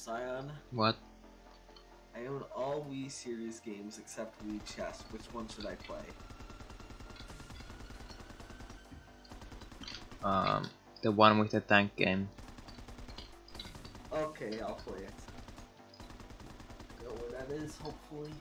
Scion, What? I own all Wii series games except Wii Chess. Which one should I play? Um, the one with the tank game. Okay, I'll play it. Know where that is, hopefully.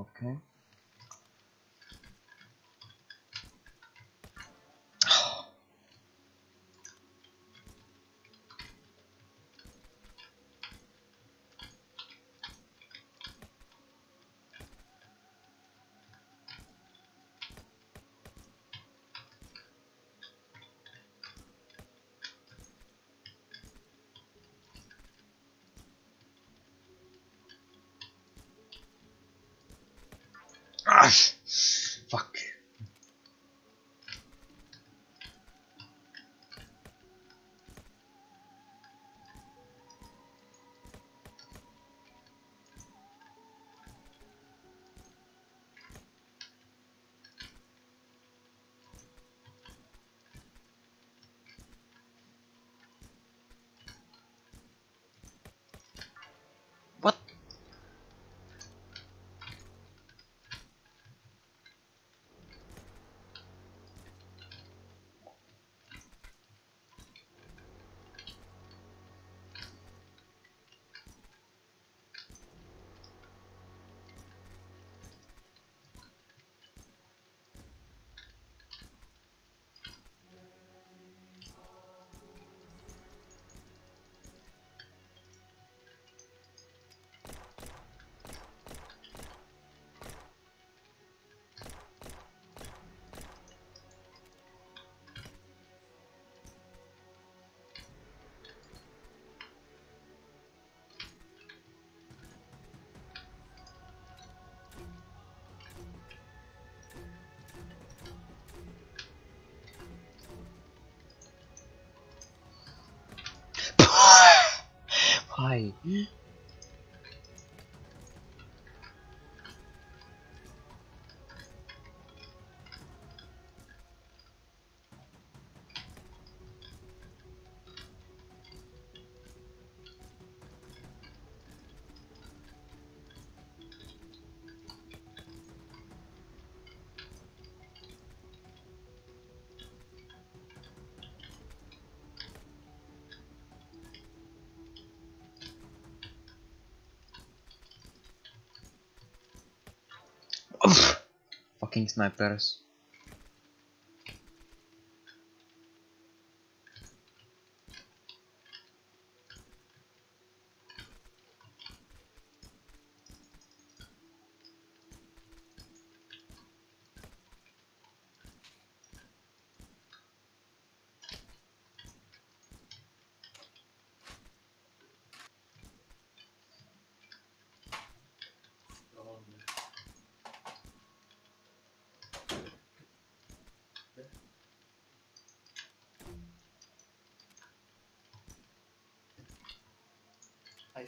Okay. Ah, Why? Fucking snipers.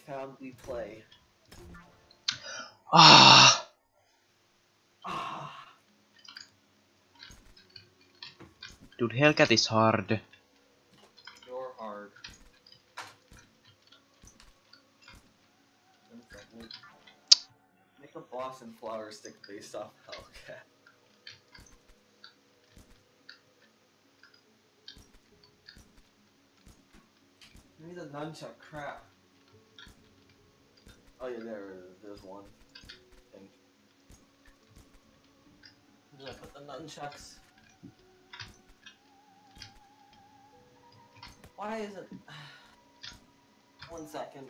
Found we play. Ah! Ah. Dude, Hellcat is hard. You're hard. Make a Boston flower stick based off Hellcat. Give me the nunchuck crap. Oh yeah, there is. There's one. Thing. Did I put the nunchucks? Why is it? One second.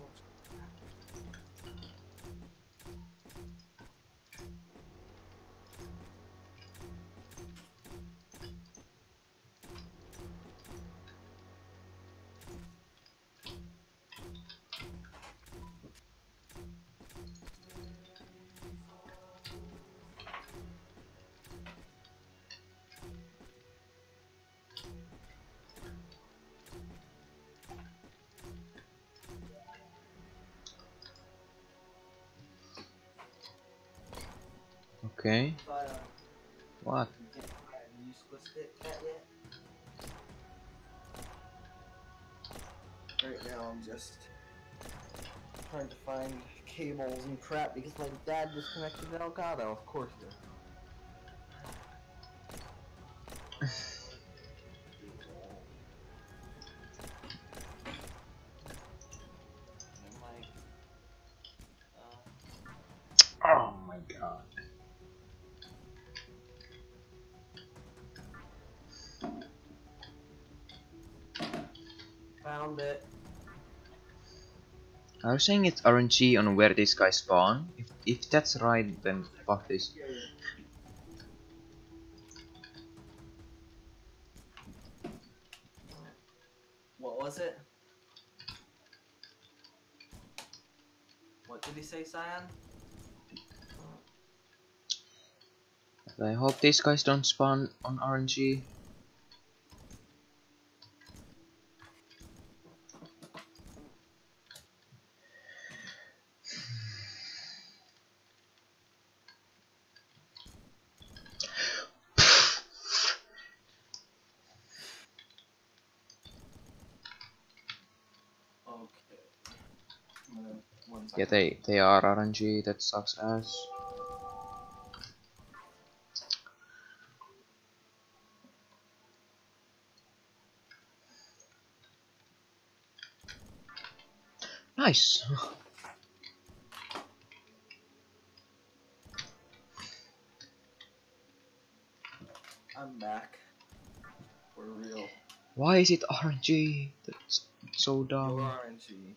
어. Okay. What? Right now I'm just trying to find cables and crap because my dad disconnected Elgato, of course. I was saying it's RNG on where this guy spawn. If if that's right, then fuck this. What was it? What did he say, Cyan? I hope these guys don't spawn on RNG. Okay. I'm gonna- one Yeah, second. They they are RNG. That sucks ass. Nice. I'm back. For real. Why is it RNG? That's so dumb. RNG.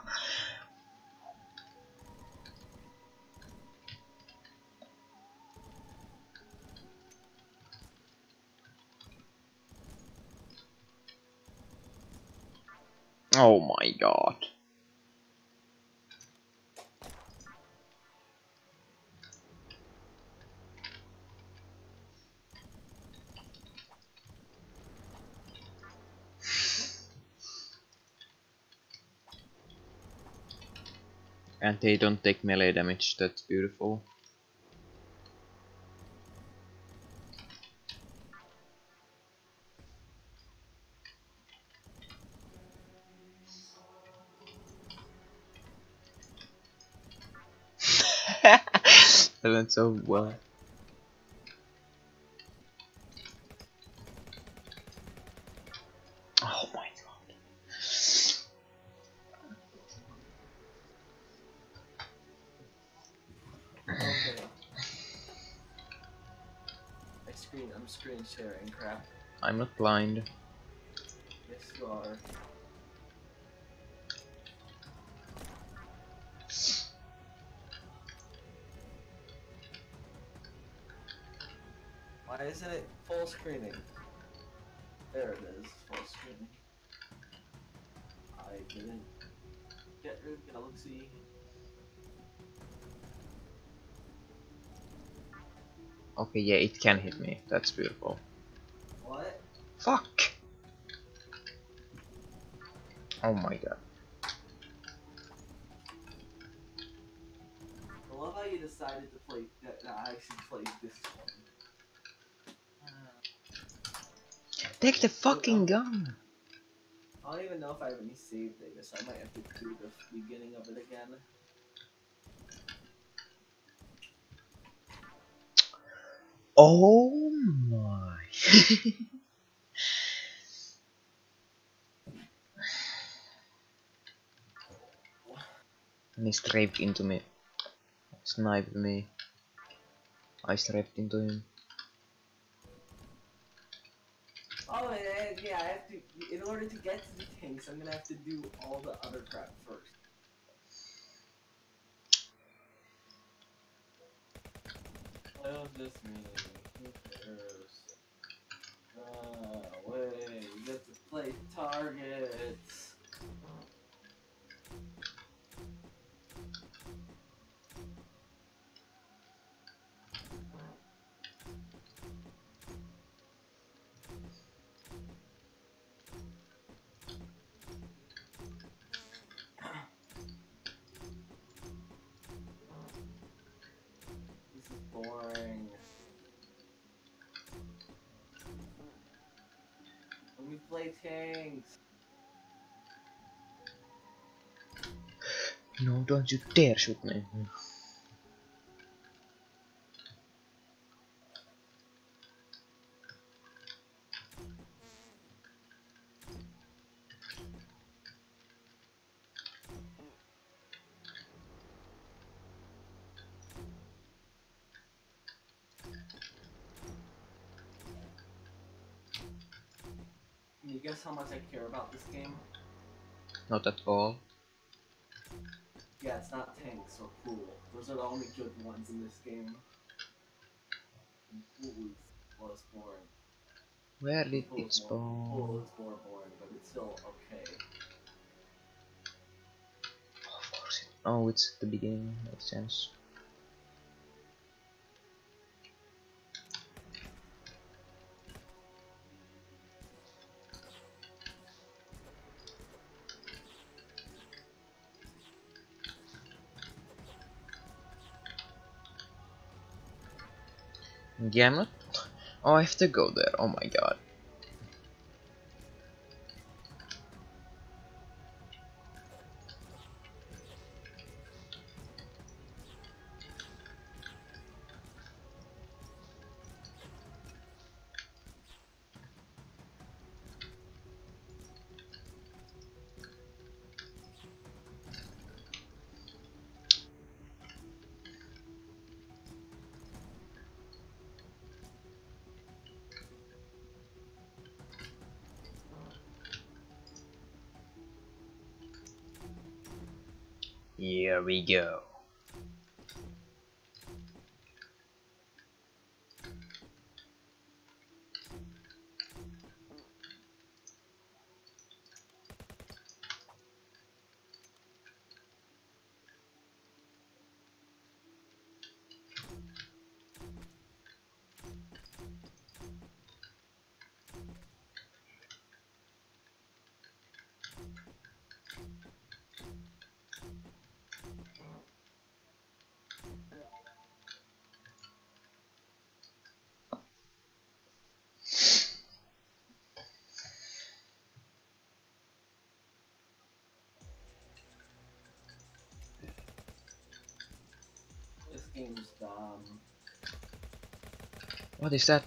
they don't take melee damage, that's beautiful. that went so well. Okay. I screen. I'm screen sharing. Crap. I'm not blind. Yes, you are. Why isn't it full screening? There it is, full screening. I didn't get rid of Galaxy. Okay, yeah, it can hit me. That's beautiful. What? Fuck! Oh my god. I love how you decided to play that, that I actually played this one. Take the fucking gun! I don't even know if I have any save data, so I might have to do the beginning of it again. Oh my. and he strafed into me. Sniped me. I strafed into him. Oh, and, yeah, I have to. In order to get to the tanks, I'm gonna have to do all the other crap first. What does this mean? Ah, wait, you get to play targets. Me play tanks. No, don't you dare shoot me. I care about this game? Not at all. Yeah, it's not tanks or pool. Those are the only good ones in this game. And well, it's boring. Where did Pool it is more, pool spawn? is more boring, but it's still okay. Of course. Oh, it's the beginning. Makes sense. I'm. Oh, I have to go there. Oh my god. We go. Game's dumb. What is that?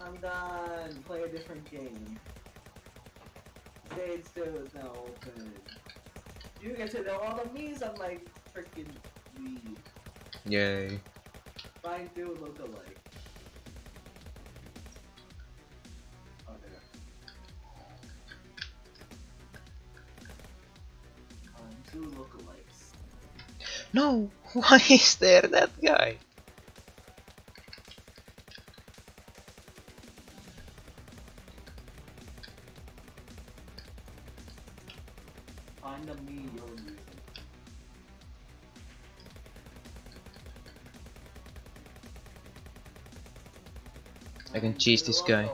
I'm done. Play a different game. Stage 2 is now open. You get to know all the me's on my freaking Wii. Yay. Find two look-alike. No! Why is there that guy? Find a me you're. I can Find cheese this guy.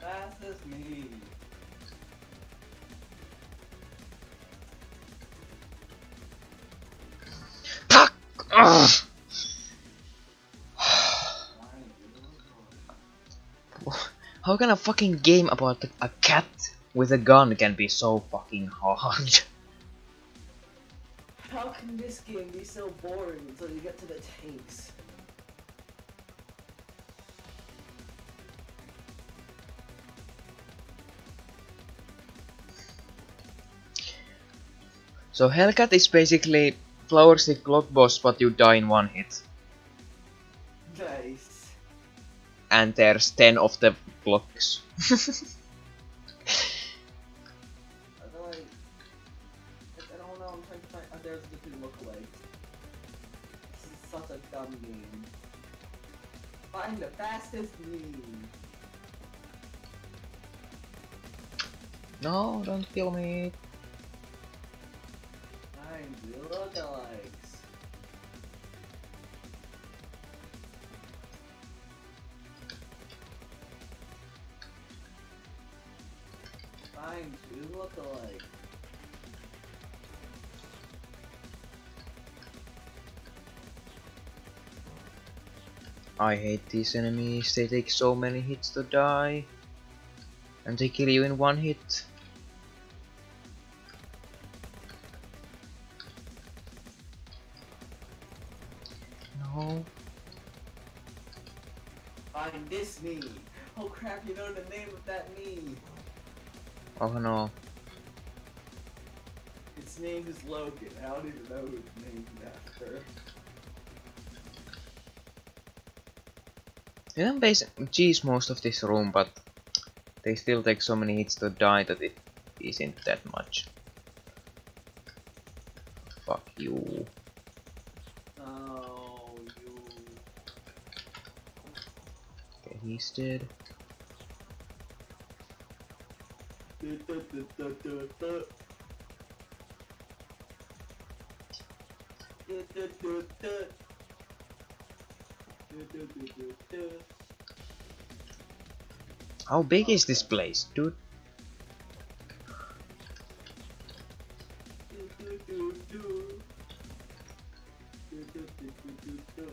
Fastest me. Fuck! Ugh. Find two lookalikes. How can a fucking game about a cat with a gun can be so fucking hard? How can this game be so boring until you get to the tanks? So Hellcat is basically Flower Stick Clock Boss but you die in one hit. Nice. And there's 10 of the blocks. I hate these enemies, they take so many hits to die. And they kill you in one hit. You can basically cheese most of this room, but they still take so many hits to die that it isn't that much. Fuck you. Oh, you. He's dead. How big is this place, dude? Du- du- du- du. Du- du- du- du- du- du.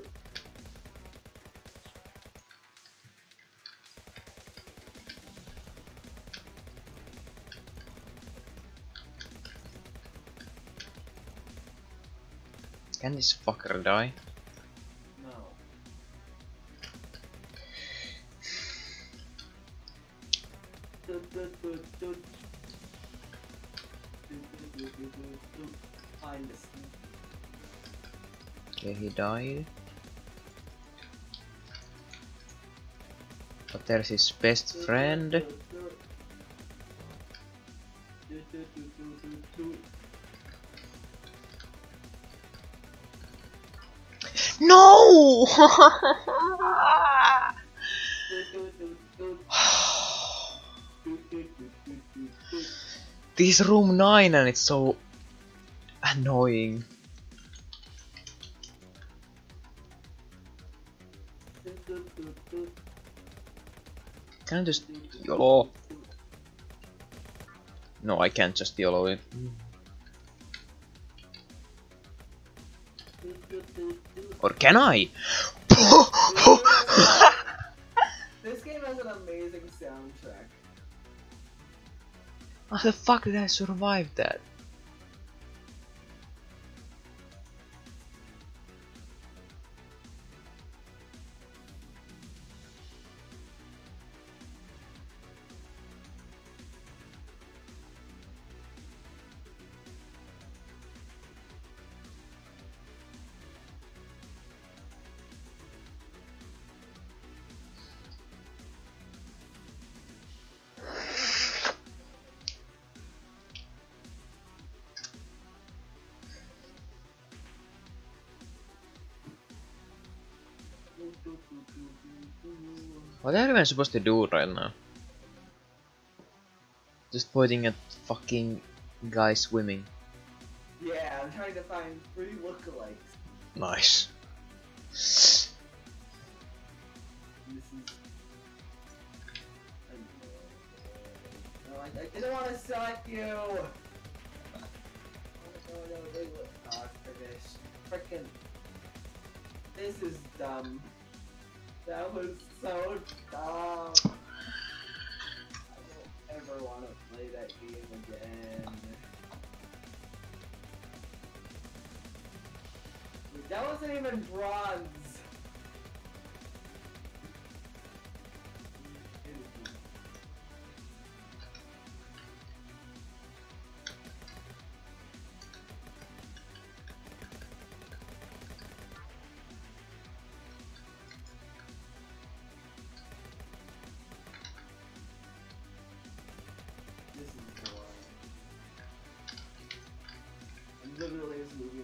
Can this fucker die? Died. But there's his best friend. No! this room 9 and it's so annoying. I just YOLO? No, I can't just YOLO it. Or can I? this game has an amazing soundtrack. How the fuck did I survive that? What are you even supposed to do right now? Just pointing at fucking guy swimming. Yeah, I'm trying to find three lookalikes. Nice. This is. No, I, I didn't want to select you. Oh, no, no, they look oh. This is dumb. That was so dumb. I don't ever want to play that game again. That wasn't even bronze.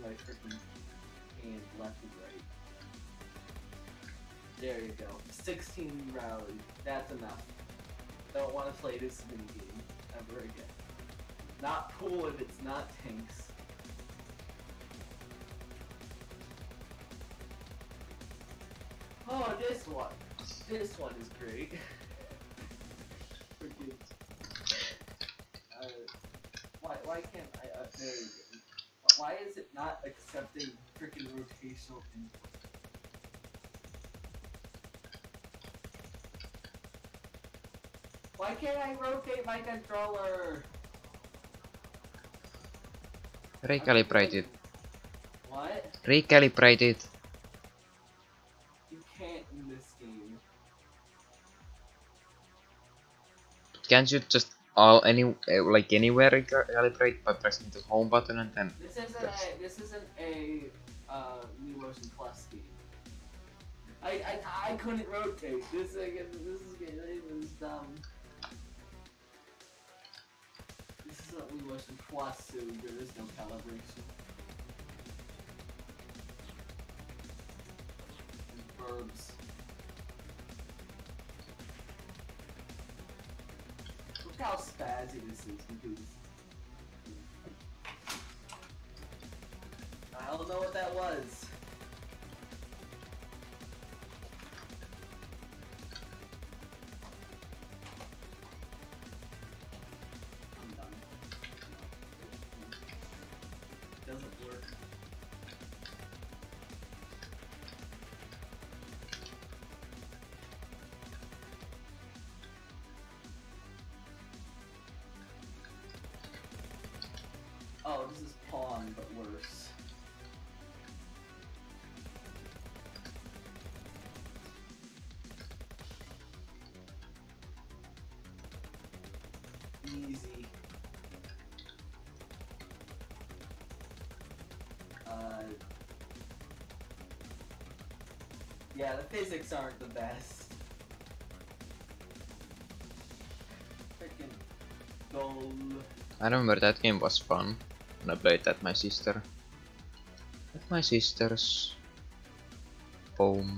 Hand left and right. There you go. 16 rally. That's enough. Don't want to play this mini game ever again. Not cool if it's not tanks. Oh, this one. This one is great. Uh, why, why can't I. Why is it not accepting freaking rotational input? Why can't I rotate my controller? Recalibrate it. What? Recalibrate it. You can't in this game. Can't you just all any uh, like anywhere recalibrate by pressing the home button and then This isn't a this isn't a uh, Wii Motion Plus game. I, I I couldn't rotate. This again this is this is dumb. This isn't Wii Motion Plus, so there is no calibration. Verbs. Look how spazzy this is because I don't know what that was. Yeah, the physics aren't the best. Freaking goal. I remember that game was fun when I played at my sister. At my sister's home.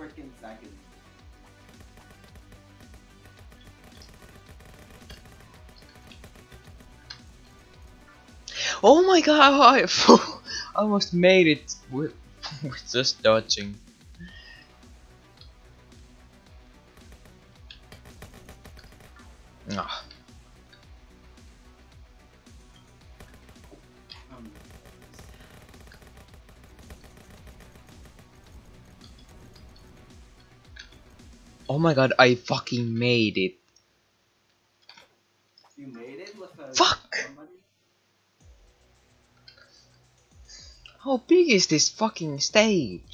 freaking second. Oh my god! I almost made it with, with just dodging. my god, I fucking made it. You made it with a Fuck! Somebody? How big is this fucking stage?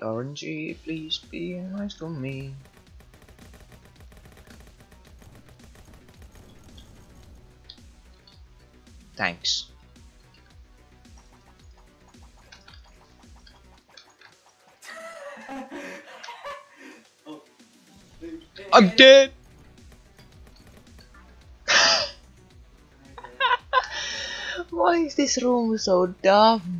RNG, please be nice to me. Thanks. I'm dead! Why is this room so dumb?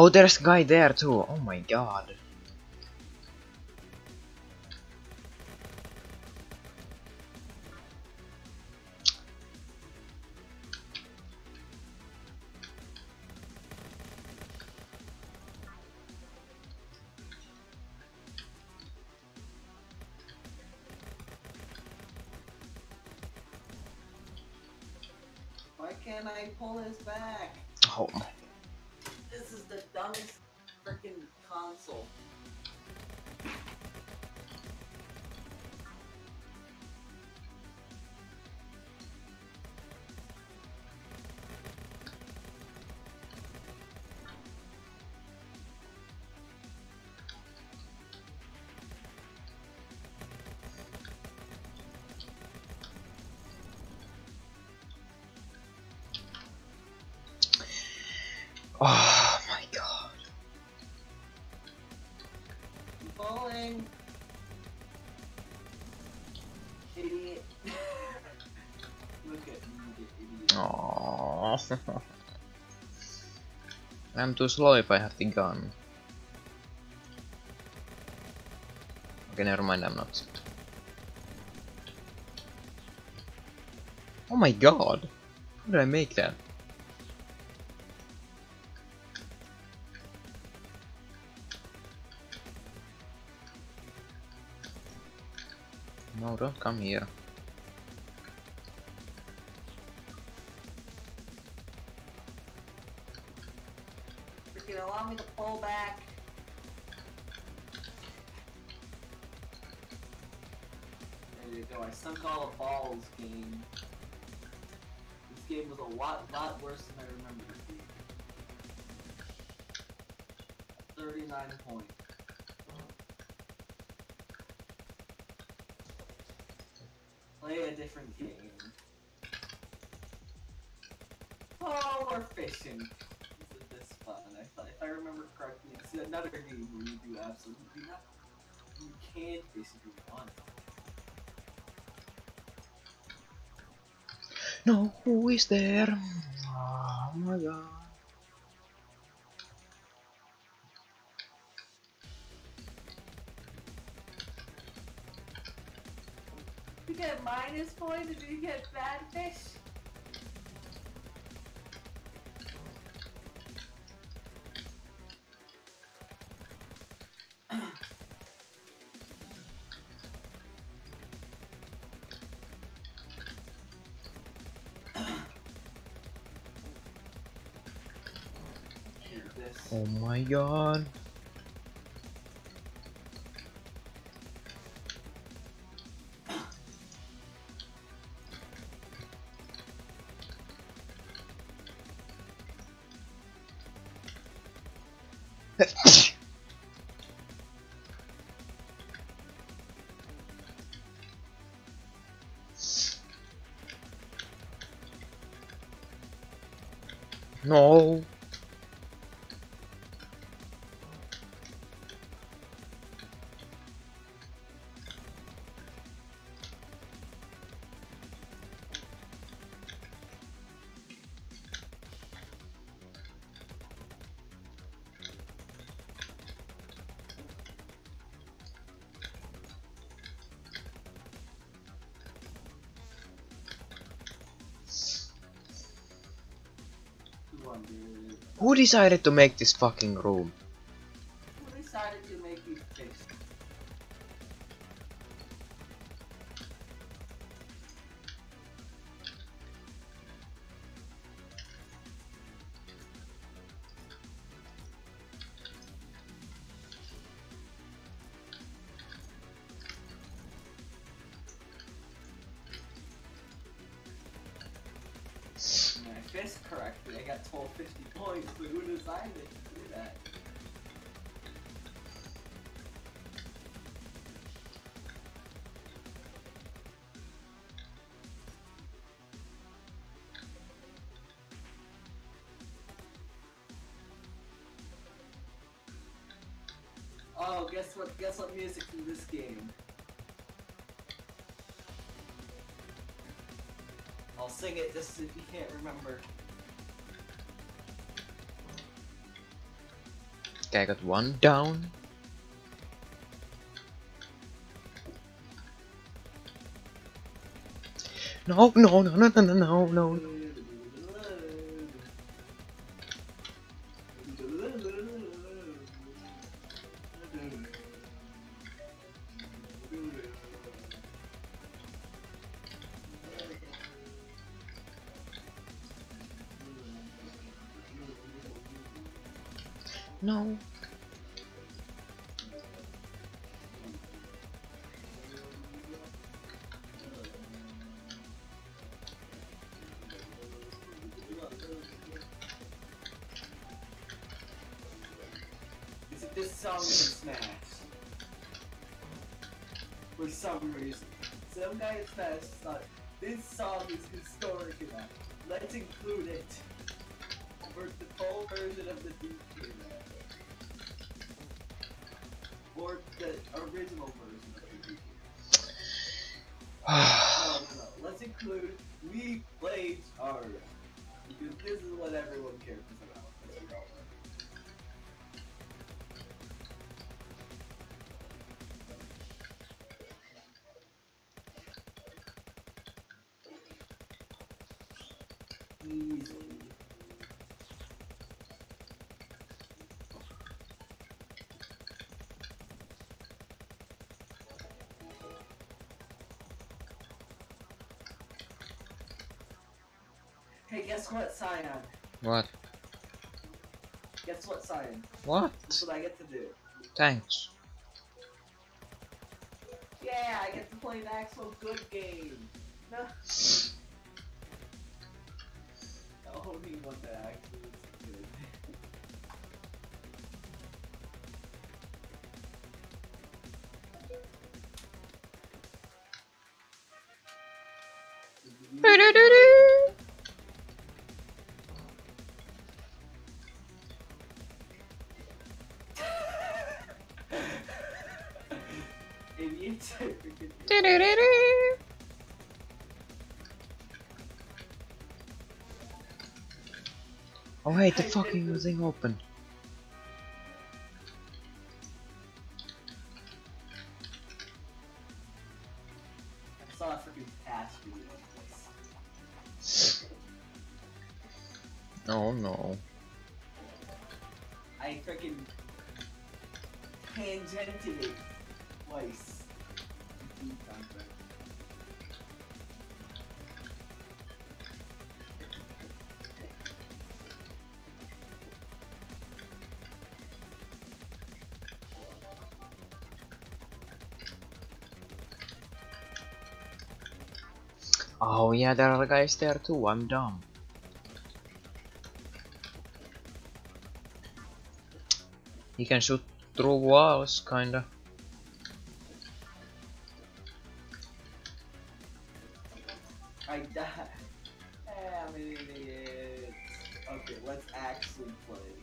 Oh, there's a guy there too. Oh my god. Why can't I pull this back? Oh Dumbest freaking console. I'm too slow if I have the gun. Okay, never mind, I'm not. Oh my god! How did I make that? No, don't come here. Lot, lot worse than I remember it being. 39 points. Play a different game. Oh, we're fishing. Is this fun. I thought, if I remember correctly, it's another game where you do absolutely nothing. You can't fish if No, who is there? My god. no. Who decided to make this fucking room? I correctly, I got 1250 points, but who designed it to do that? Oh, guess what? Guess what music in this game? Sing it just if you can't remember. Okay, I got one down. No, no, no, no, no, no, no, no. No. Hey, guess what, Cyan? what? Guess what, Cyan? What? That's what I get to do. Thanks. Yeah, I get to play an actual good game. No. Oh wait, the fucking thing open. Yeah, there are guys there too. I'm dumb. He can shoot through walls, kinda. I died. Eh, I'm an idiot. Okay, let's actually play.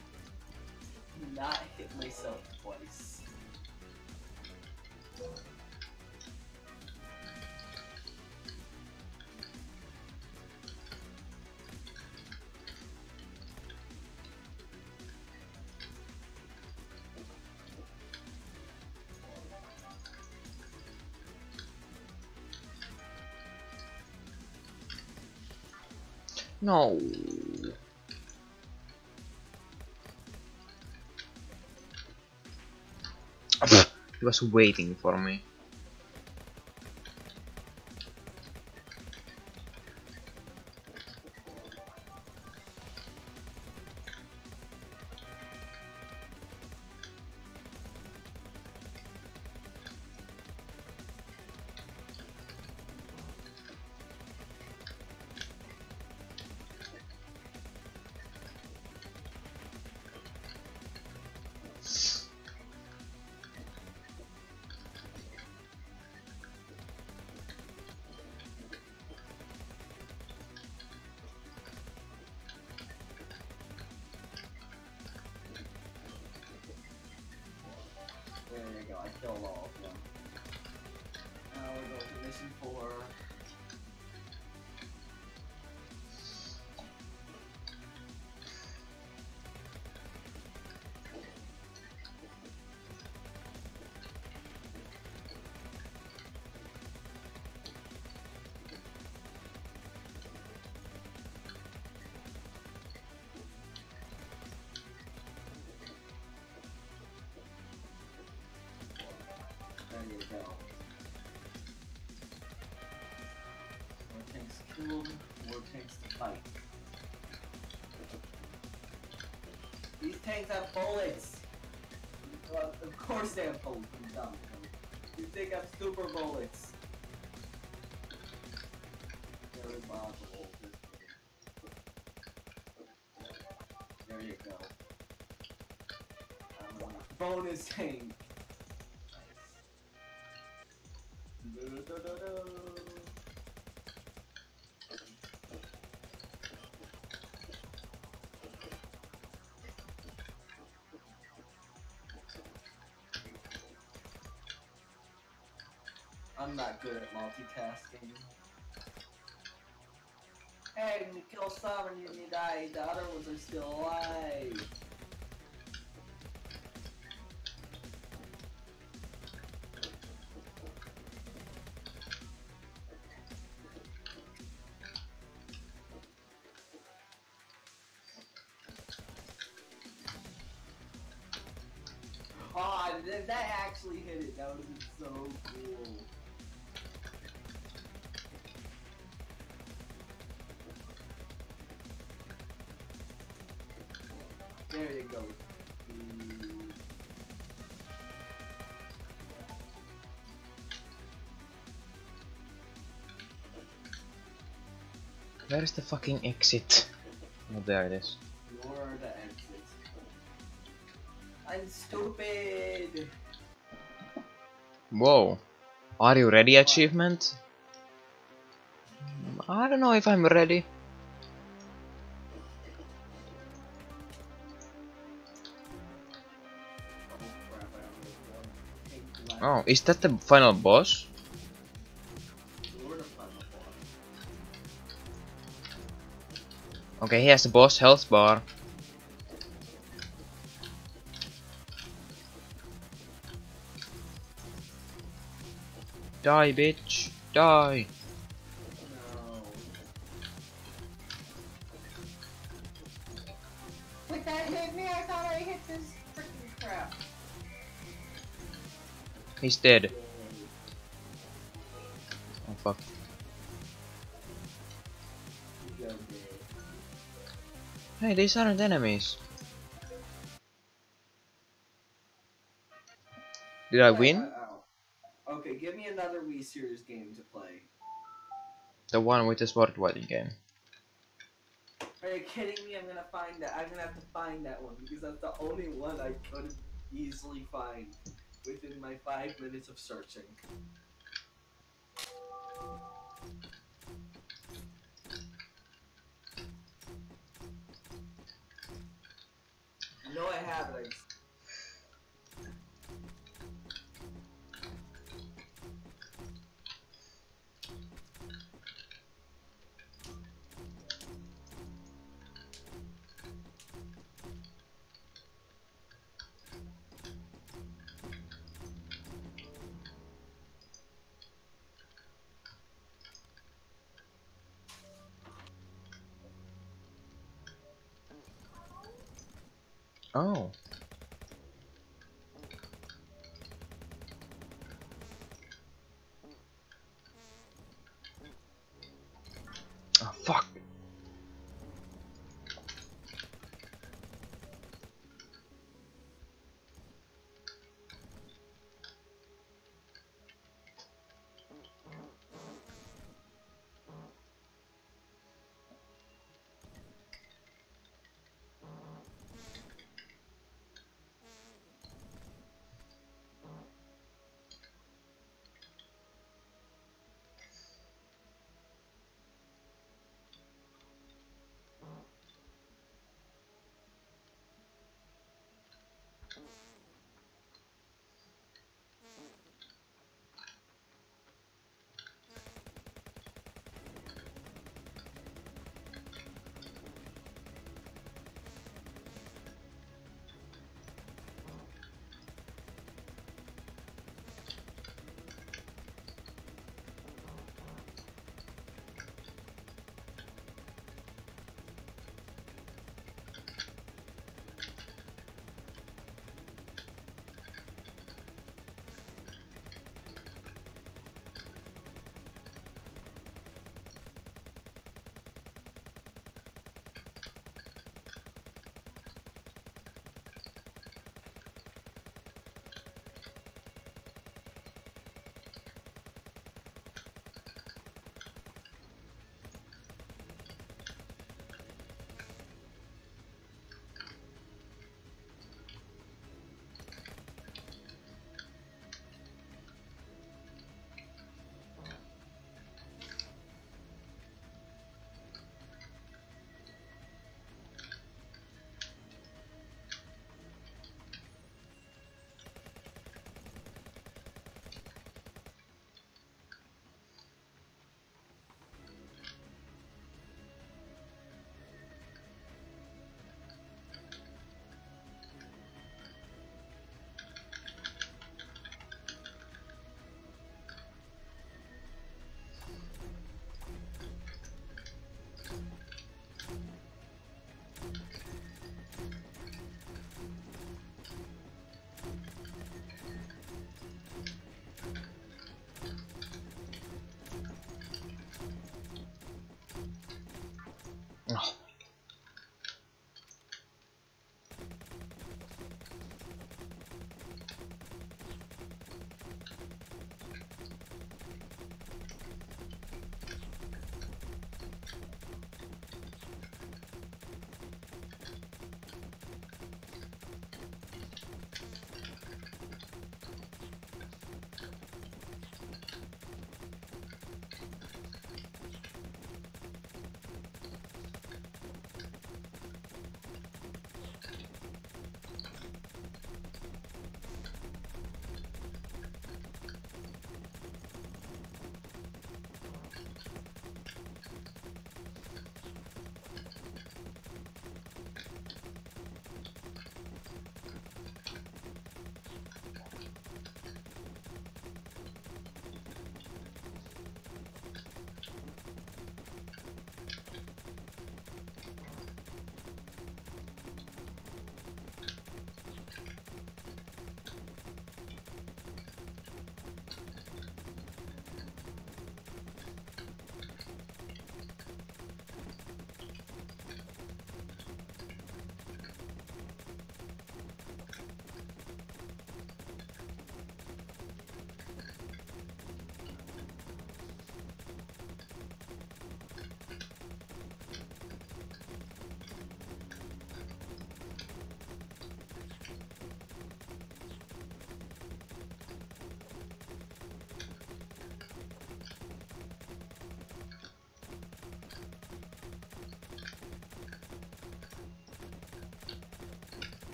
Not hit myself twice. No. he was waiting for me. Course they have. I'm dumb. These things have super bullets. Very possible. There you go. Um, bonus tank. Good at multitasking. Hey, you kill some and you die, the other ones are still alive. There you go. Ooh. Where is the fucking exit? Oh, there it is. You're the exit. I'm stupid. Whoa. Are you ready achievement? I don't know if I'm ready. Oh, is that the final boss? The. Okay, he has a boss health bar. Die, bitch. Die. He's dead. Oh fuck. You go, Dave. Hey, these aren't enemies. Did I win? Okay, give me another Wii Series game to play. The one with the sword fighting game. Are you kidding me? I'm gonna find that. I'm gonna have to find that one because that's the only one I could easily find within my five minutes of searching. No, I have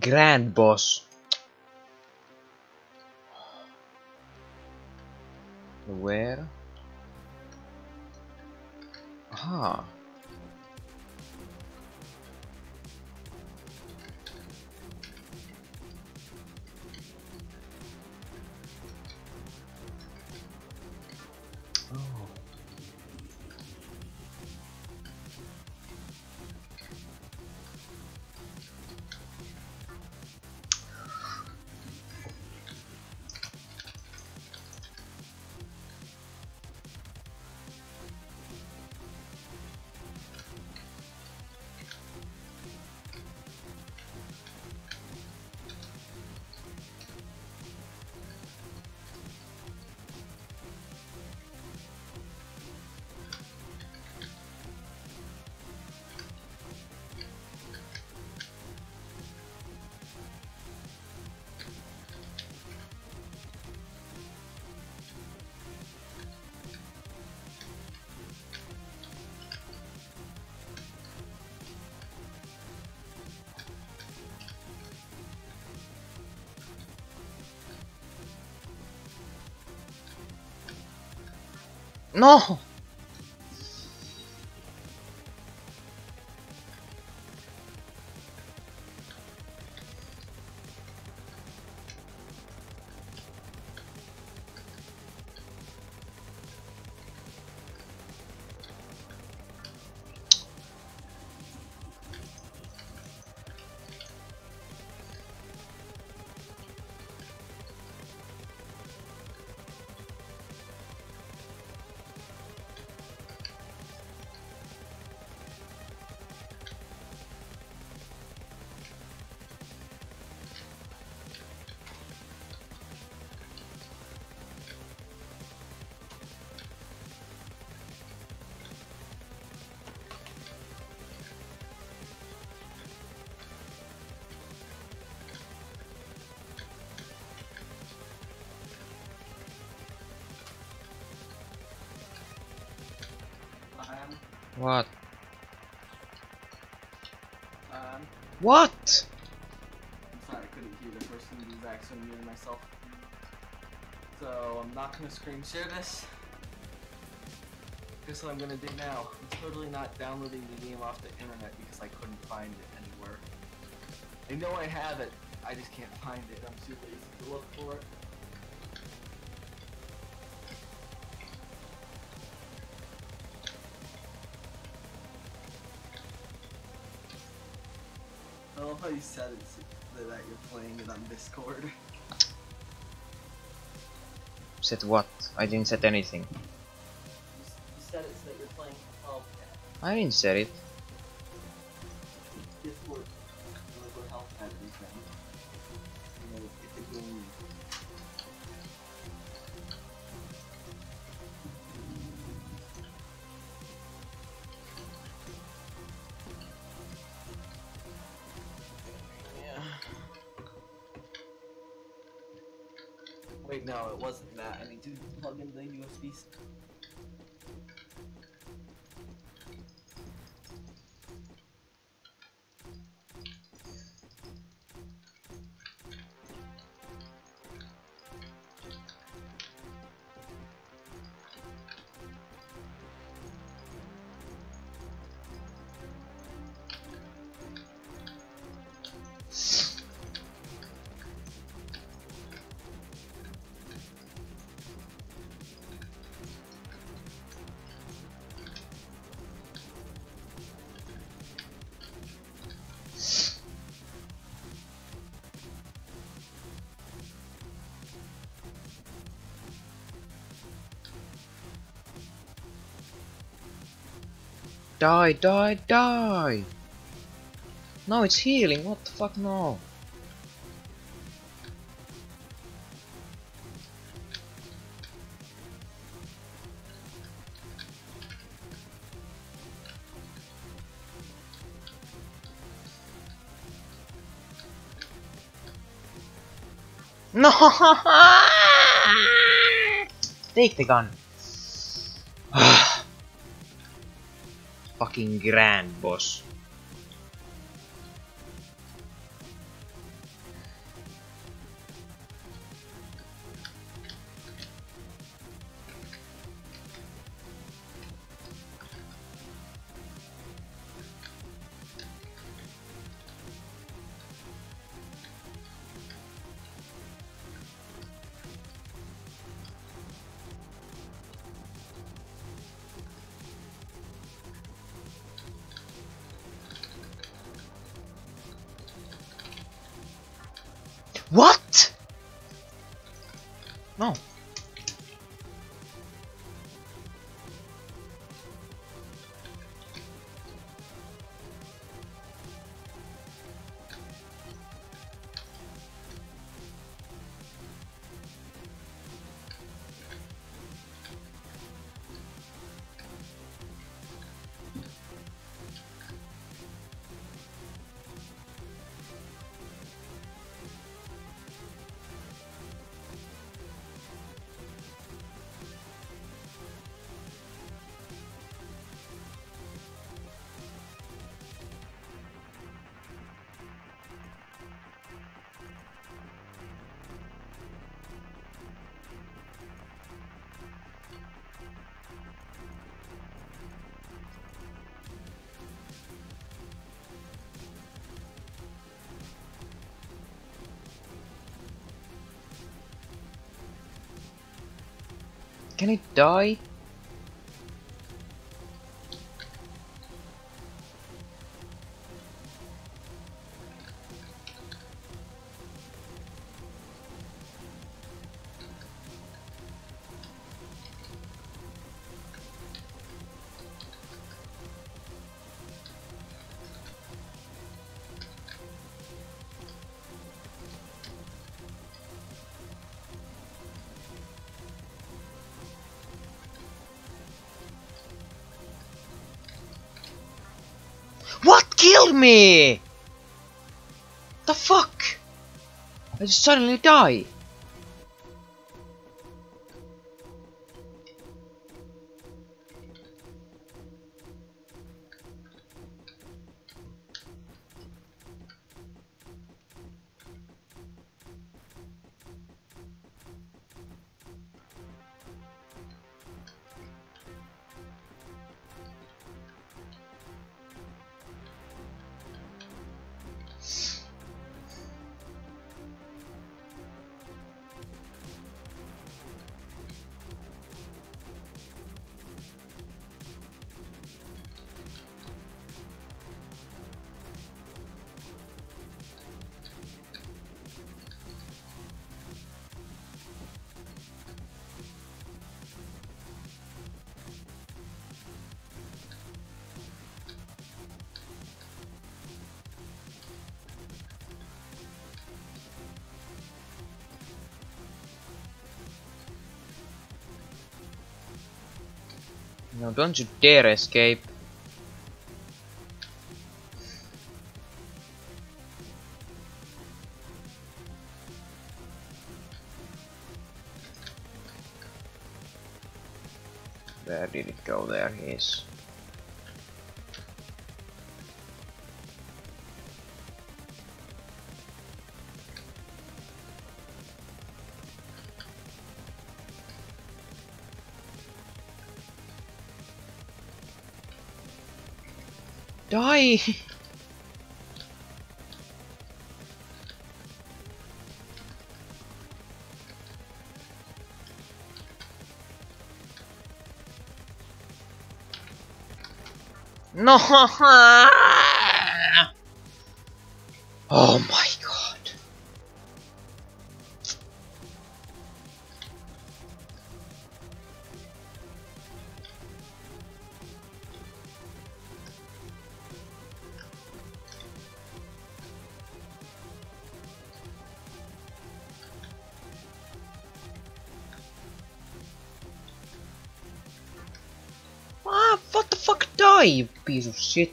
Grand boss. No! What? I'm sorry, I couldn't hear the person who's actually muting myself. So I'm not gonna screen share this. Guess what I'm gonna do now? I'm totally not downloading the game off the internet because I couldn't find it anywhere. I know I have it, I just can't find it. I'm too lazy to look for it. How you said it that you're playing it on Discord. Said what? I didn't set anything. You said it so that you're playing Hellcat. I didn't set it. Luis. Die, die, die! No, it's healing. What the fuck? No. No! Take the gun. Fucking grand boss. What? Can it die? Killed me? The fuck? I just suddenly die. Don't you dare escape. Where did it go? There he is. Die! No! Fuck? Die, you piece of shit.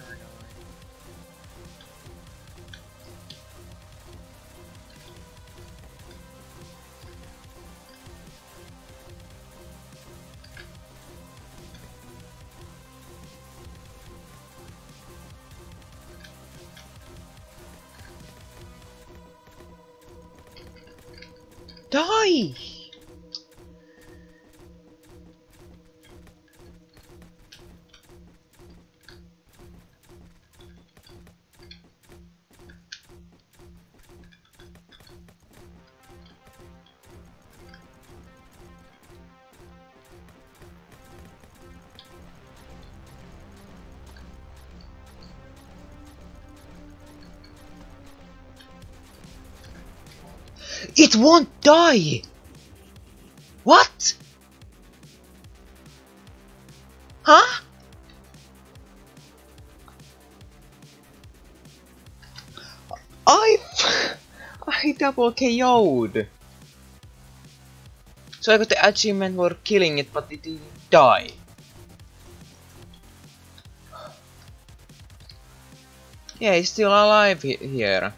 It won't die! What? Huh? I I double KO'd. So I got the achievement for killing it, but it didn't die. Yeah, he's still alive he here.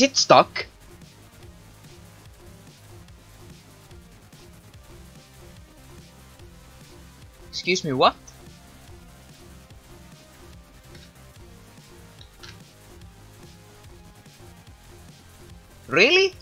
Is it stuck? Excuse me, what? Really?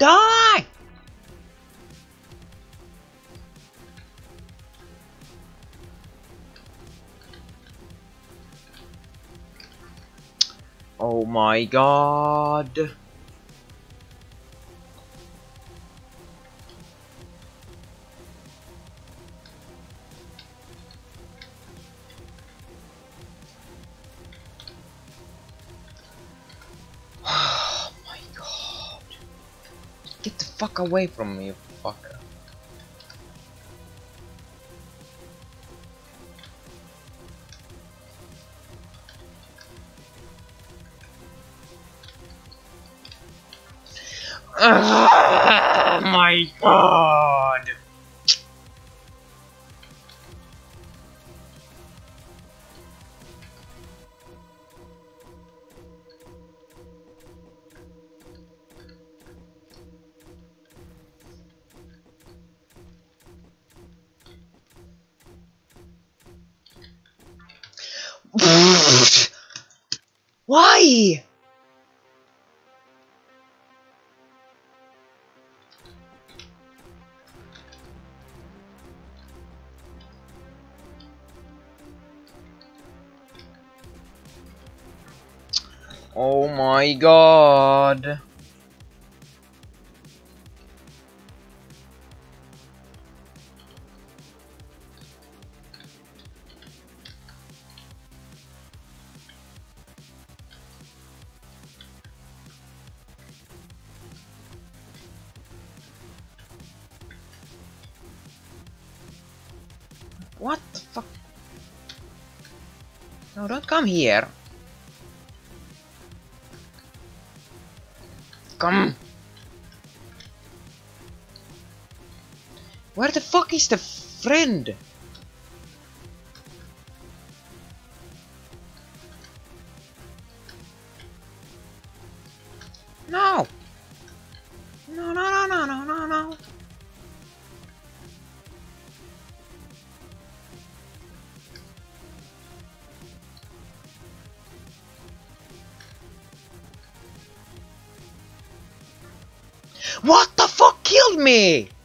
Die! Oh my god. Away from me, you fucker. My god. God. What the fuck? No, don't come here. Come. Where the fuck is the friend? Me?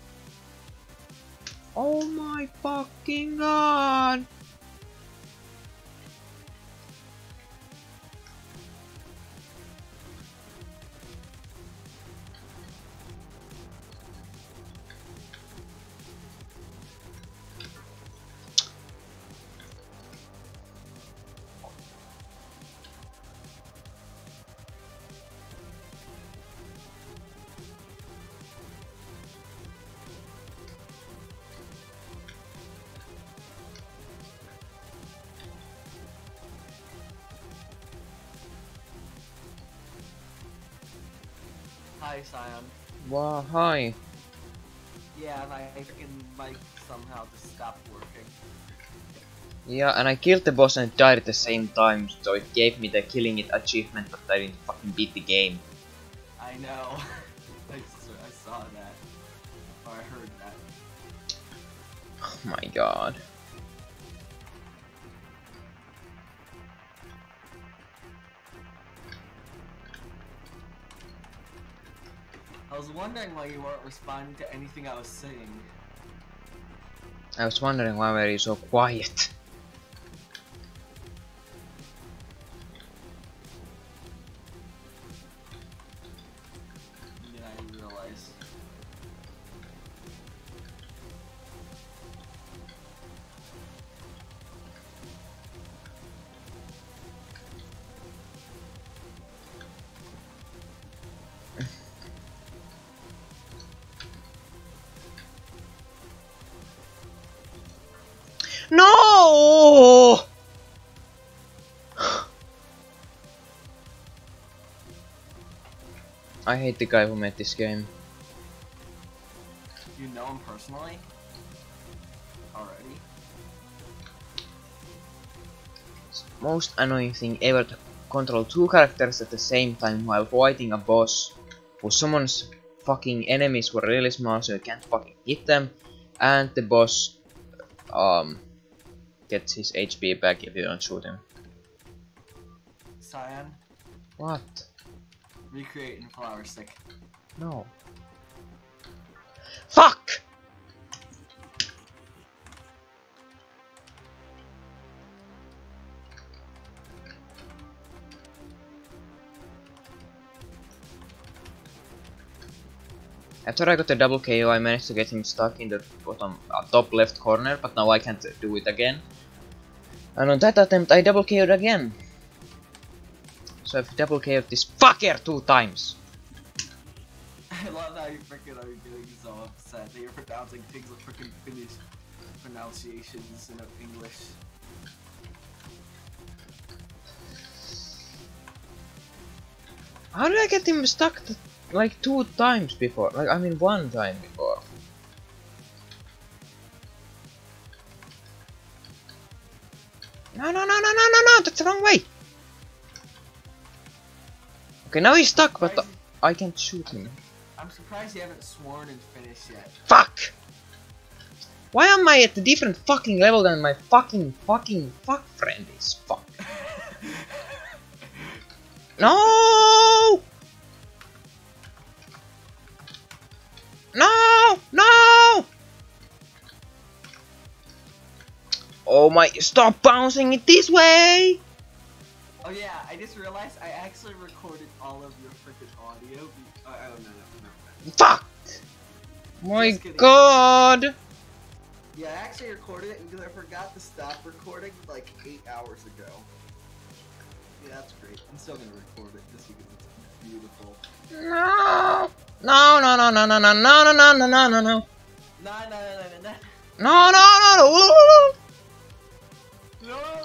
Sion. Wow, hi. Yeah, my freaking mic somehow just stopped working. Yeah, and I killed the boss and died at the same time, so it gave me the killing it achievement, but I didn't fucking beat the game. I know. I saw that. Or I heard that. Oh my god. I was wondering why you weren't responding to anything I was saying. I was wondering why were you so quiet? I hate the guy who made this game. You know him personally? Already? It's most annoying thing ever to control two characters at the same time while fighting a boss who someone's fucking enemies were really small so you can't fucking hit them and the boss um gets his HP back if you don't shoot him. Cyan, What? Recreate in Flower Stick. No. Fuck! After I got the double KO, I managed to get him stuck in the bottom, uh, top left corner, but now I can't do it again. And on that attempt, I double KO'd again. So I've double KO'd this fucker two times. I love how you freaking are getting so upset that you're pronouncing things with freaking Finnish pronunciations instead of English. How did I get him stuck like two times before? Like, I mean one time before. No, no, no, no, no, no, no, that's the wrong way! Okay, now he's stuck, but Surprised- I can't shoot him. I'm surprised you haven't sworn and finished yet. Fuck! Why am I at a different fucking level than my fucking fucking fuck friend is? Fuck. No! No! No! Oh my, stop bouncing it this way! Oh yeah, I just realized I actually recorded all of your freaking audio. Be- oh, oh no, no, no, no. Fuck! My god! Yeah, I actually recorded it because I forgot to stop recording like eight hours ago. Yeah, that's great. I'm still gonna record it just because it's beautiful. No! No, no, no, no, no, no, no, no, no, no, no, no, no. No, no, no, no, no, No, no, no,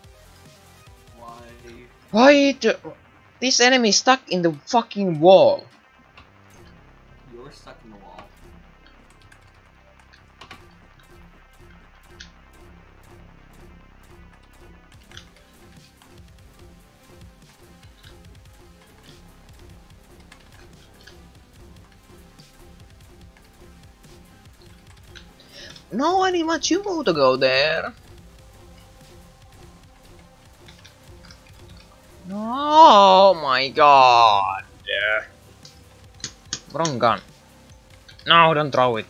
Why? do- This enemy is stuck in the fucking wall. You're stuck in the wall. Nobody wants you to go there. Oh my god. Wrong gun. No, don't throw it.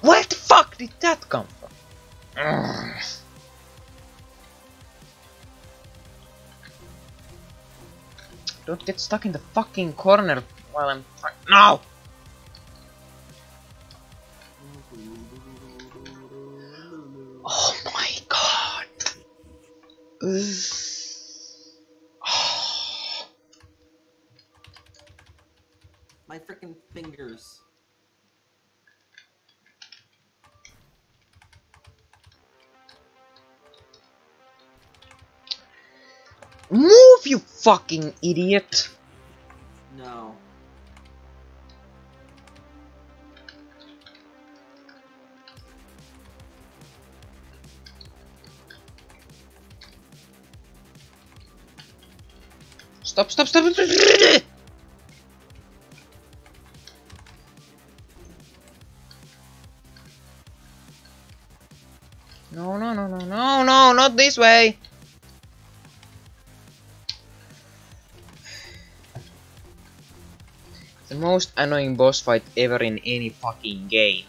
Where the fuck did that come from? Ugh. Don't get stuck in the fucking corner while I'm trying. No! Oh my god! My freaking fingers. Move, you fucking idiot! No. Stop, stop, stop! stop. No, no, no, no, no, no, not this way! Most annoying boss fight ever in any fucking game.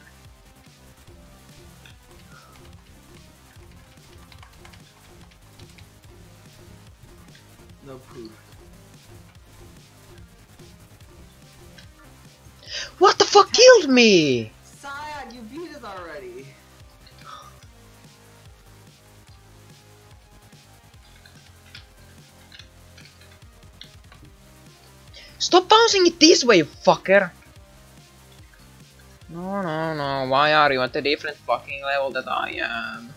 No proof. What the fuck killed me? Bouncing it this way, fucker! No, no, no. Why are you at a different fucking level that I am?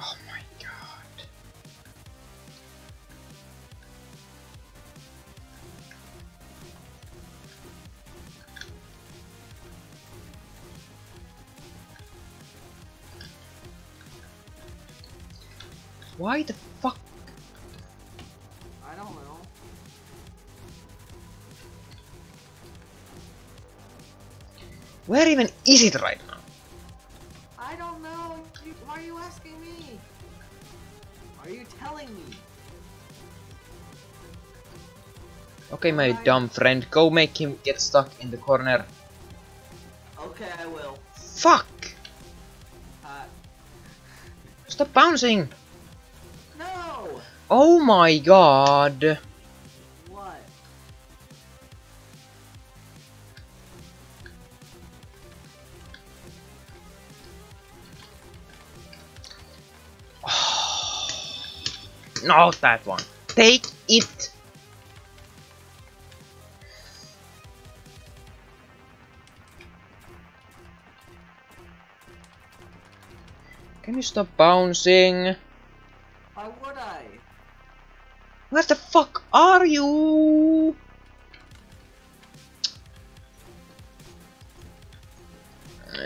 Oh my god. Why the Where even is it right now? I don't know. You, why are you asking me? Why are you telling me? Okay, my dumb friend, go make him get stuck in the corner. Okay, I will. Fuck! Uh, Stop bouncing! no! Oh my god! Not that one. Take it! Can you stop bouncing? Why would I? Where the fuck are you?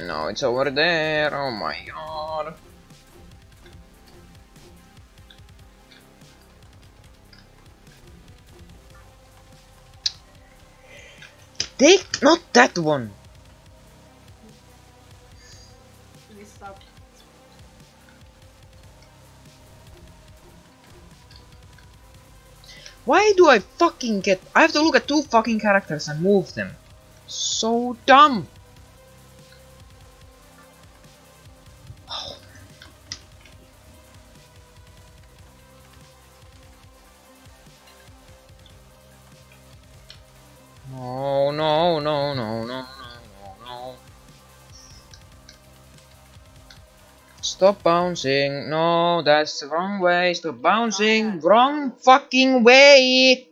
No, it's over there. Oh my god. Take not that one. Why do I fucking get... I have to look at two fucking characters and move them. So dumb. No, no, no, no, no, no, no, no. Stop bouncing. No, that's the wrong way. Stop bouncing. Wrong fucking way.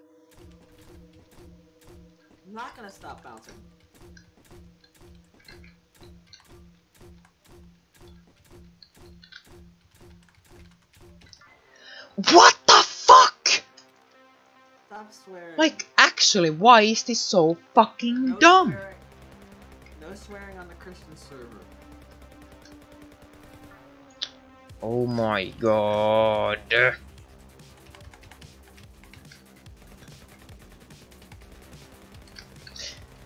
I'm not gonna stop bouncing. What the fuck? Stop swearing. Like, actually, why is this so fucking no dumb? Swearing. No swearing on the Christian server. Oh my god.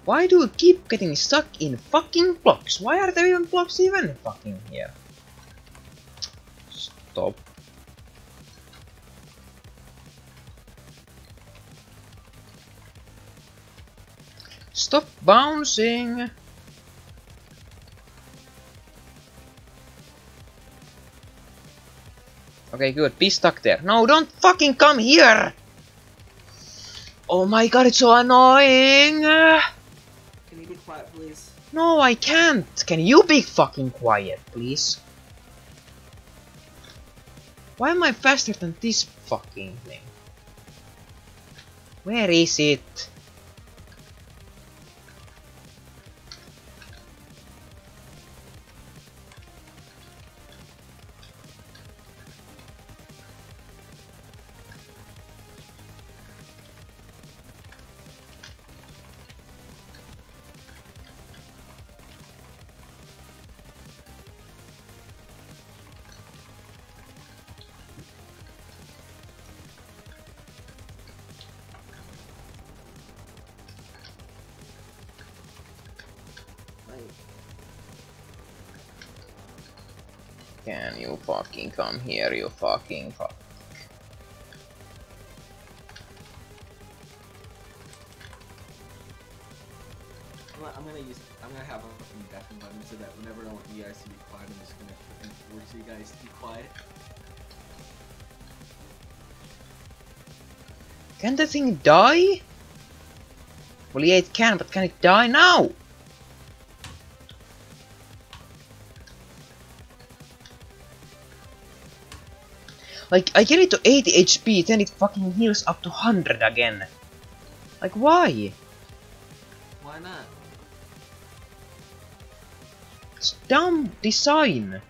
Why do we keep getting stuck in fucking blocks? Why are there even blocks even fucking here? Stop. Stop bouncing! Okay, good. Be stuck there. No, don't fucking come here! Oh my god, it's so annoying! Can you be quiet, please? No, I can't! Can you be fucking quiet, please? Why am I faster than this fucking thing? Where is it? Fucking come here, you fucking fuck? I'm gonna, use. I'm gonna have a fucking button so that whenever I want you guys to be quiet, I'm just gonna fucking force you guys to be quiet. Can the thing die? Well, yeah, it can, but can it die now? Like, I get it to 80 HP, then it fucking heals up to 100 again. Like, why? Why not? It's dumb design.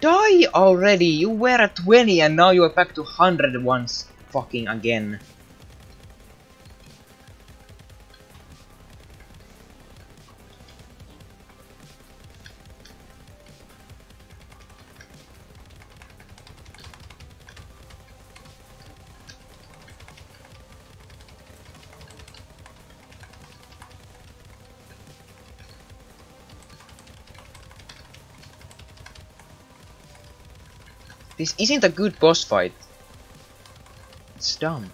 Die already! You were at 20 and now you are back to 100 once fucking again. This isn't a good boss fight. It's dumb.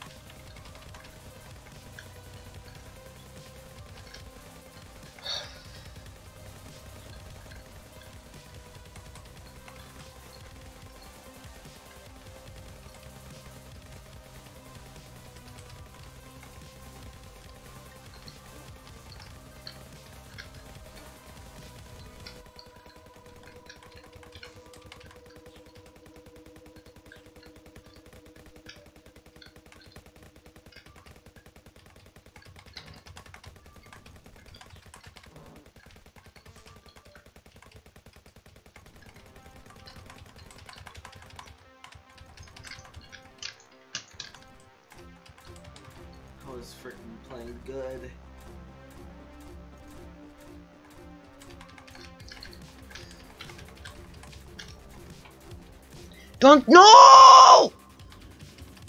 Don't know!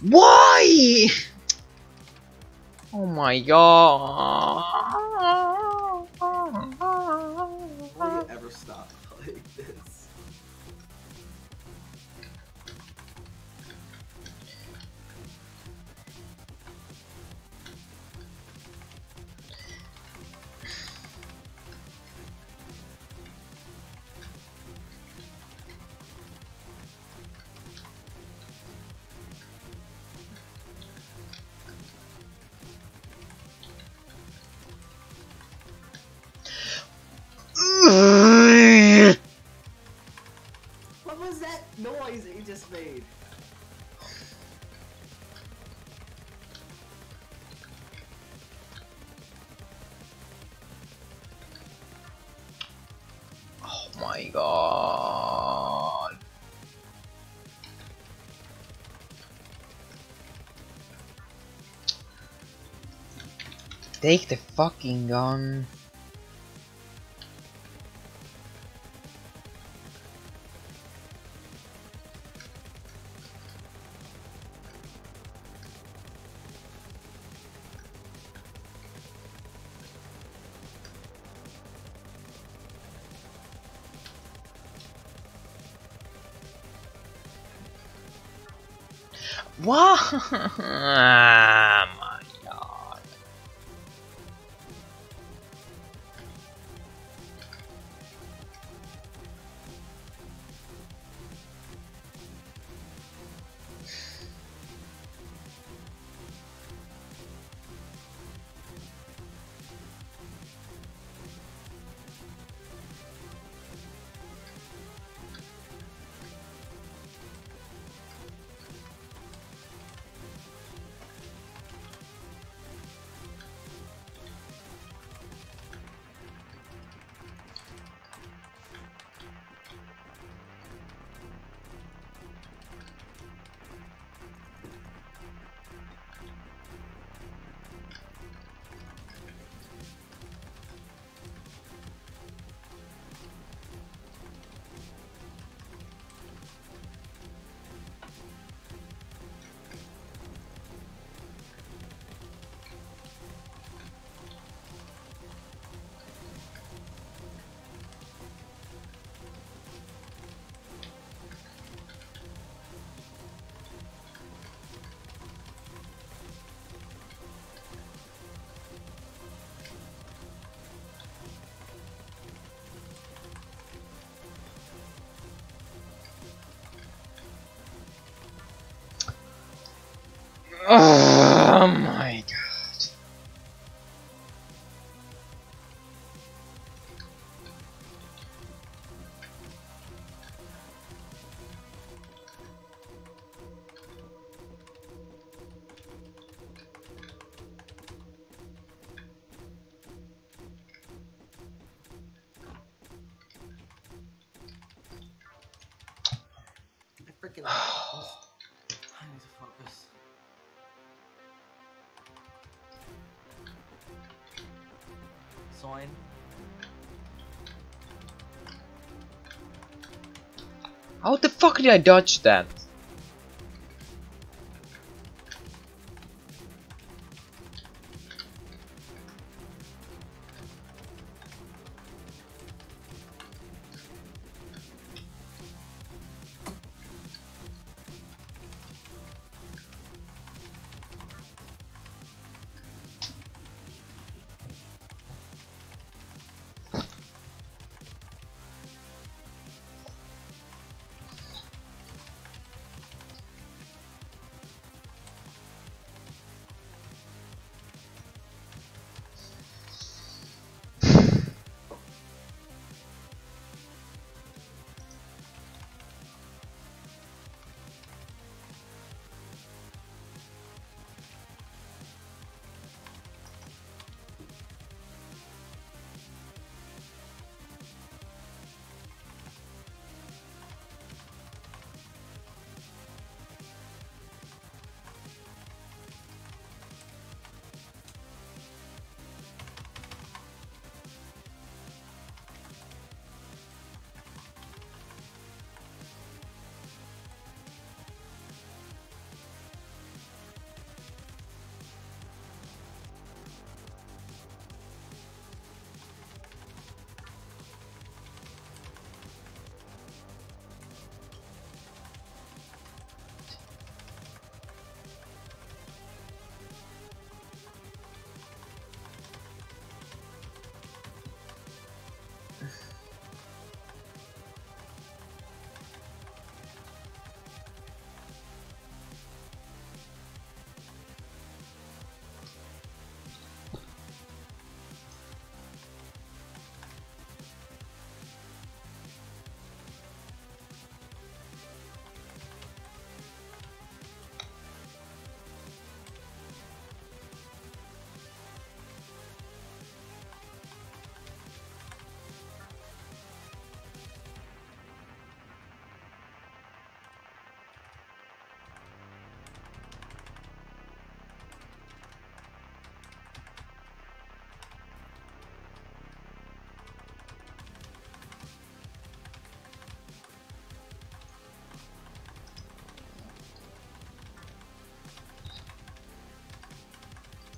Why? Oh my god. Made? Oh my god. Take the fucking gun. Fuck did I dodge that?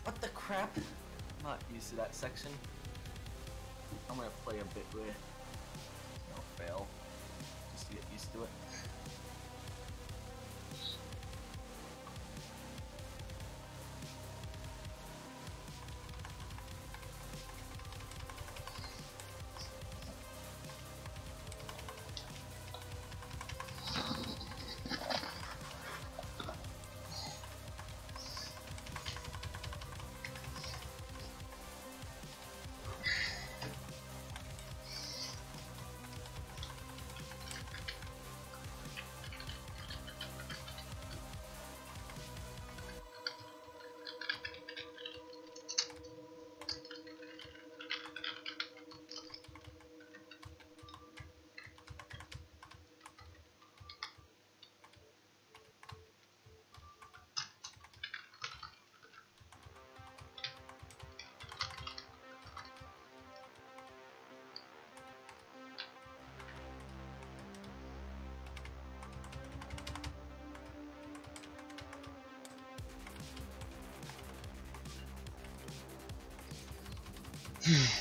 What the crap? I'm not used to that section. I'm gonna play a bit with no fail. Just to get used to it. Mm-hmm.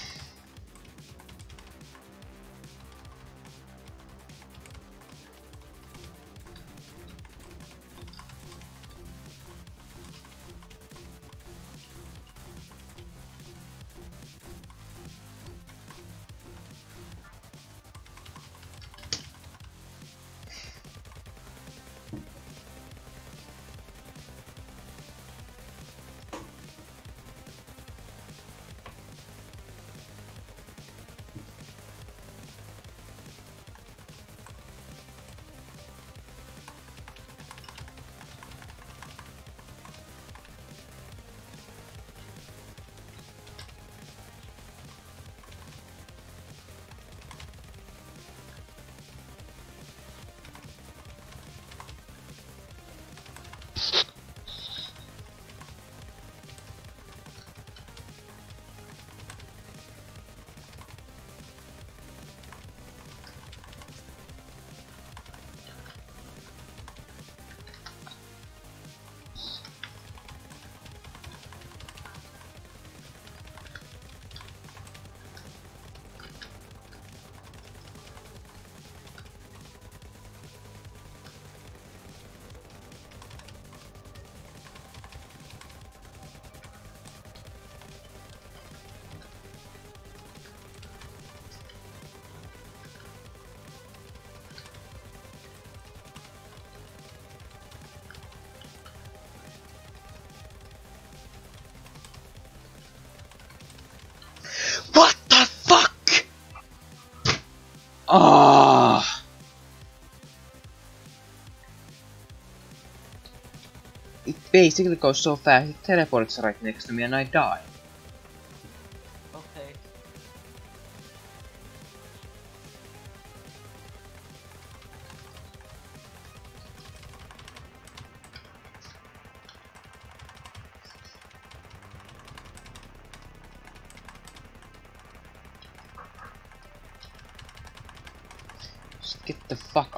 Ah. It basically goes so fast, it teleports right next to me and I die.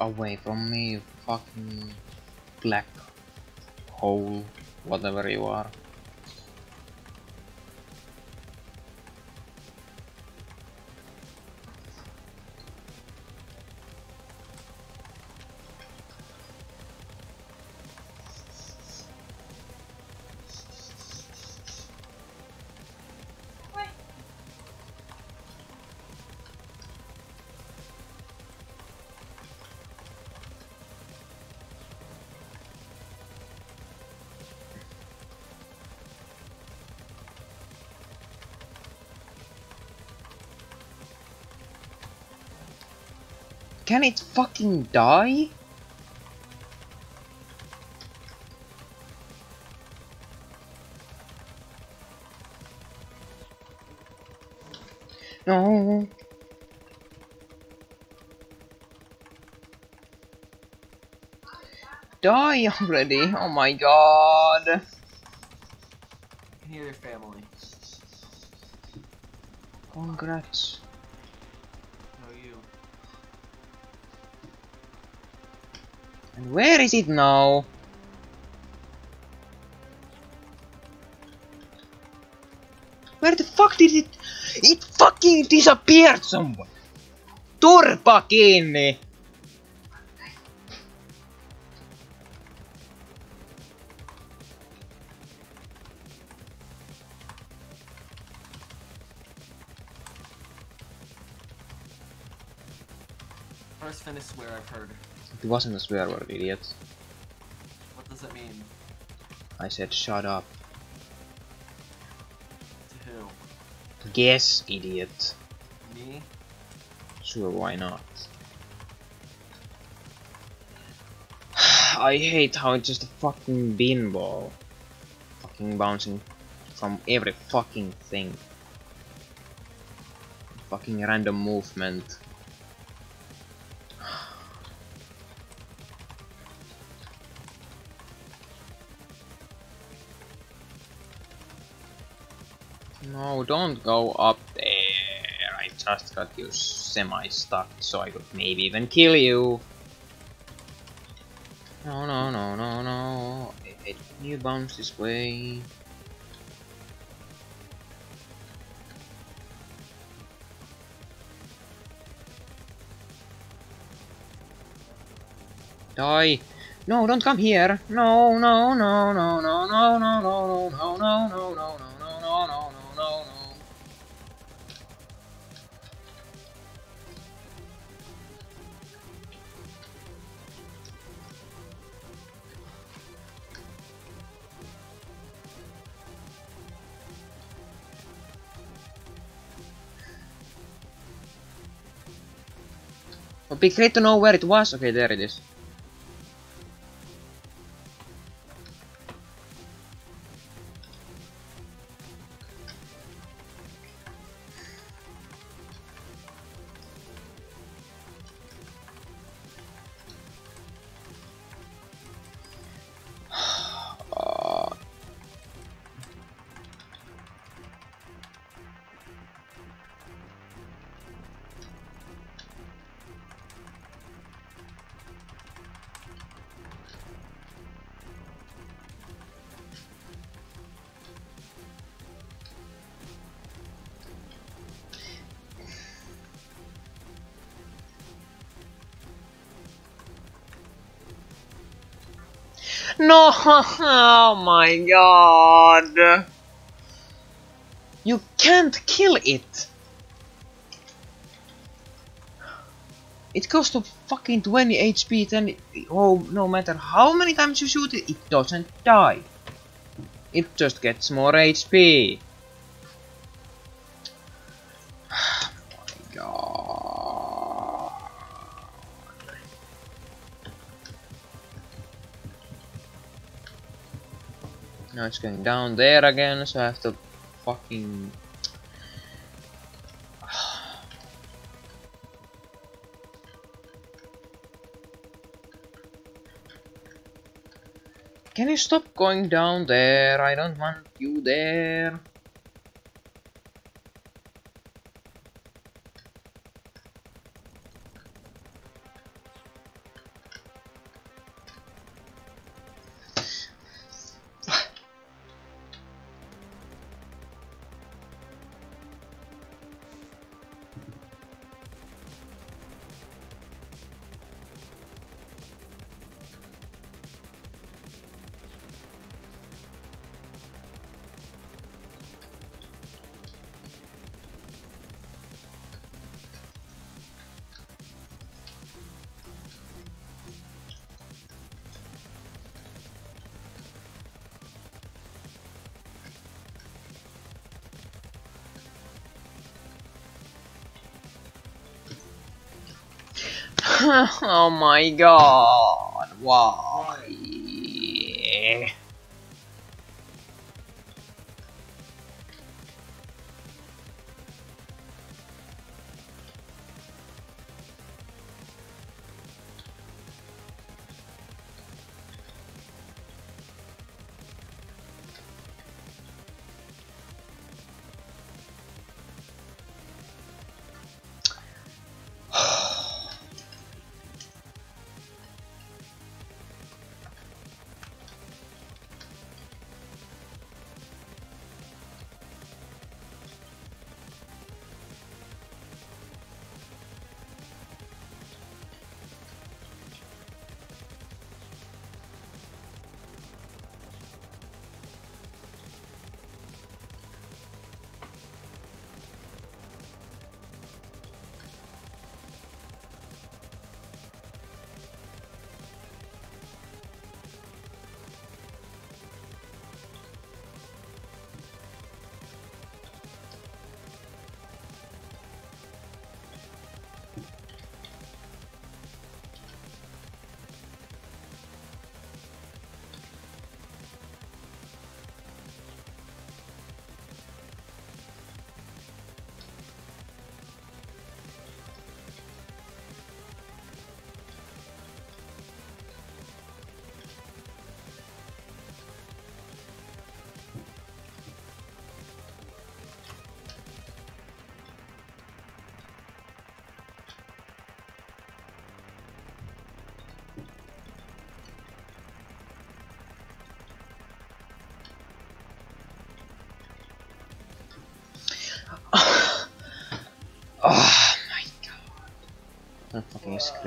Away from me, fucking black hole, whatever you are. Can it fucking die? No. Die already! Oh my god! Your family. Congrats. Where is it now? Where the fuck did it... It fucking disappeared somewhere! Turpa kiinni! Wasn't a swear word, idiot. What does it mean? I said shut up. To who? Guess, idiot. Me? Sure, why not? I hate how it's just a fucking bean ball. Fucking bouncing from every fucking thing. Fucking random movement. don't go up there. I just got you semi-stuck, so I could maybe even kill you. No, no, no, no, no. It, you bounce this way. Die. No, don't come here. No, no, no, no, no, no, no, no, Be great to know where it was. Okay, there it is. No! Oh my god! You can't kill it! It goes to fucking 20 HP then oh no matter how many times you shoot it, it doesn't die. It just gets more HP. It's going down there again, so I have to fucking Can you stop going down there? I don't want you there. oh my god, why?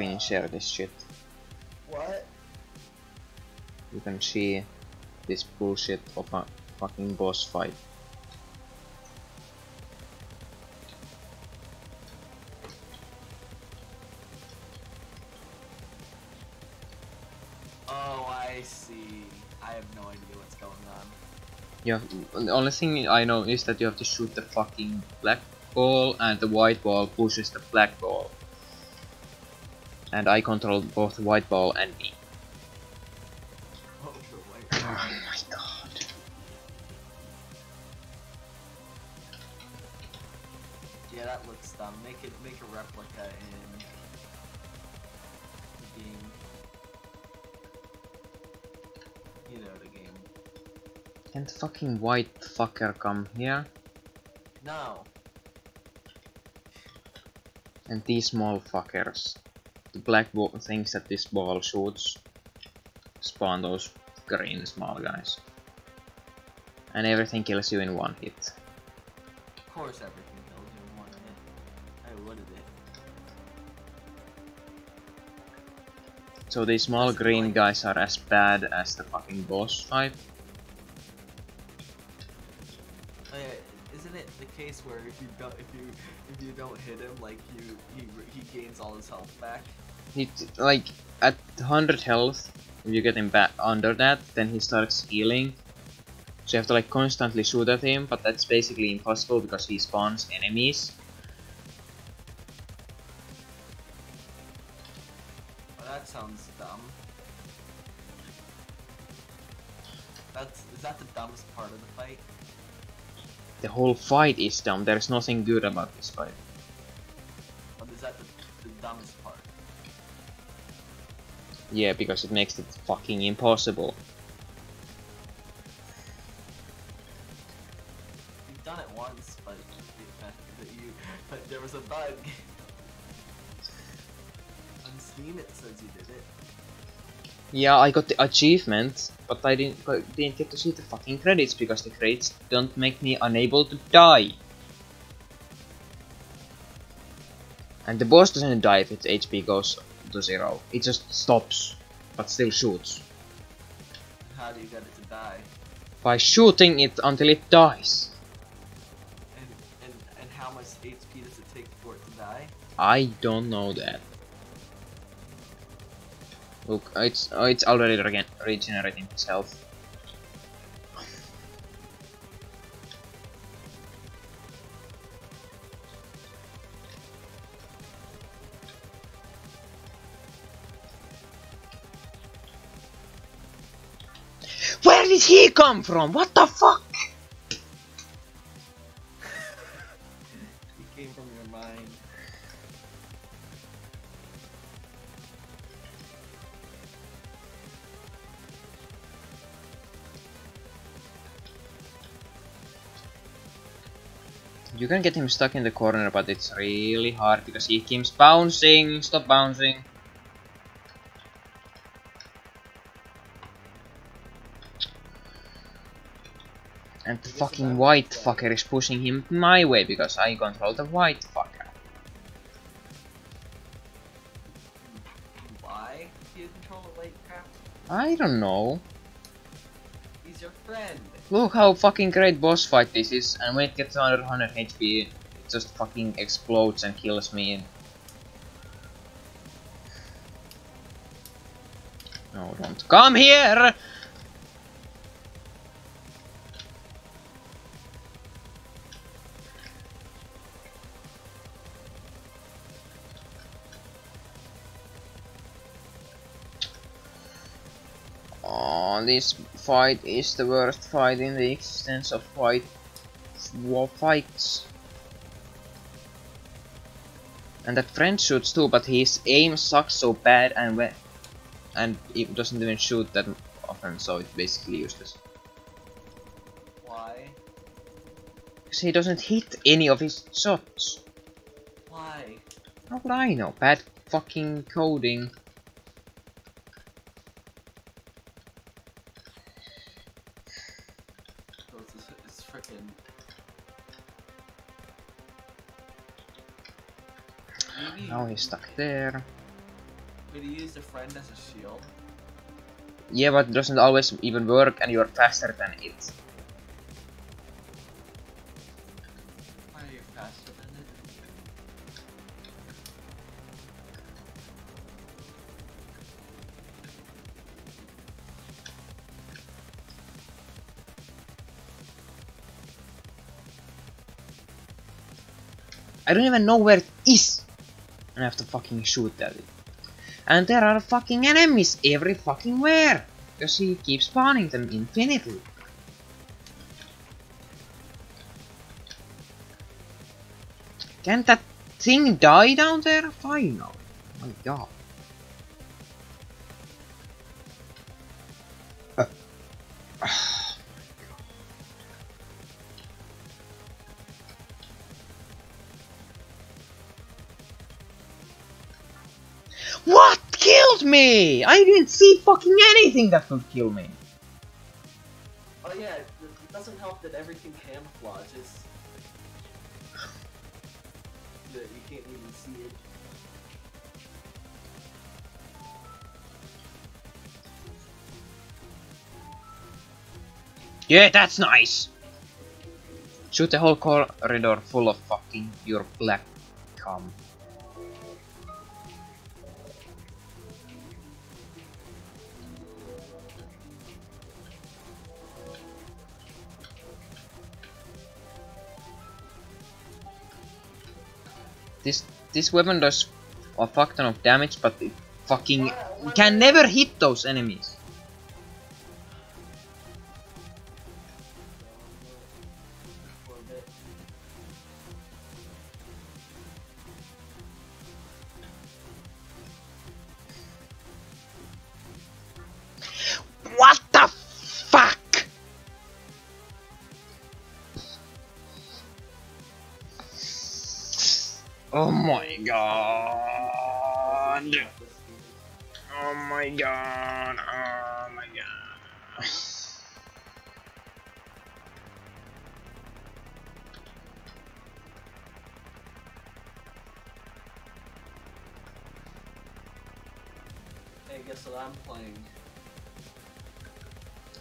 Screen share this shit. What? You can see this bullshit of a fucking boss fight. Oh, I see. I have no idea what's going on. Have, the only thing I know is that you have to shoot the fucking black ball and the white ball pushes the black ball. And I control both white ball and me. Oh, the white one. my god. Yeah, that looks dumb. Make it make a replica in the game. You know the game. Can the fucking white fucker come here? No. And these small fuckers. Black things that this ball shoots spawn those green small guys. And everything kills you in one hit. Of course everything kills you in one hit. I would have it. So these small That's green guys are as bad as the fucking boss fight. Oh, yeah, isn't it the case where if you don't if you if you don't hit him, like you he he gains all his health back? He t- like at 100 health, if you get him back under that, then he starts healing. So you have to like constantly shoot at him, but that's basically impossible because he spawns enemies. Well, that sounds dumb. That's is that the dumbest part of the fight? The whole fight is dumb. There's nothing good about this fight. Yeah, because it makes it fucking impossible. You've done it once, but, but, but you but there was a bug. On Steam, it says you did it. Yeah, I got the achievement, but I didn't didn't get to see the fucking credits because the credits don't make me unable to die. And the boss doesn't die if its HP goes to zero. It just stops, but still shoots. How do you get it to die? By shooting it until it dies. And and and how much HP does it take for it to die? I don't know that. Look, it's oh, it's already regen regenerating its come from? What the fuck? It came from your mind. You can get him stuck in the corner, but it's really hard because he keeps bouncing. Stop bouncing. Fucking white fucker is pushing him my way because I control the white fucker. Why do you control the white crap? I don't know. He's your friend. Look how fucking great boss fight this is, and when it gets under 100 HP, it just fucking explodes and kills me. No, don't come here! This fight is the worst fight in the existence of fight war fights. And that friend shoots too, but his aim sucks so bad and when and it doesn't even shoot that often, so it's basically useless. Why? Because he doesn't hit any of his shots. Why? How would I know? Bad fucking coding. He's stuck there. Could you use the friend as a shield? Yeah, but it doesn't always even work and you're faster than it. Why are you faster than it? I don't even know where it is. And I have to fucking shoot at it. And there are fucking enemies every fucking where. Because he keeps spawning them infinitely. Can that thing die down there? Finally. My god. me! I didn't see fucking anything that could kill me! Oh yeah, it doesn't help that everything camouflages. you can't even see it. Yeah, that's nice! Shoot the whole corridor full of fucking your black cum. This this weapon does a fuck ton of damage, but it fucking can never hit those enemies.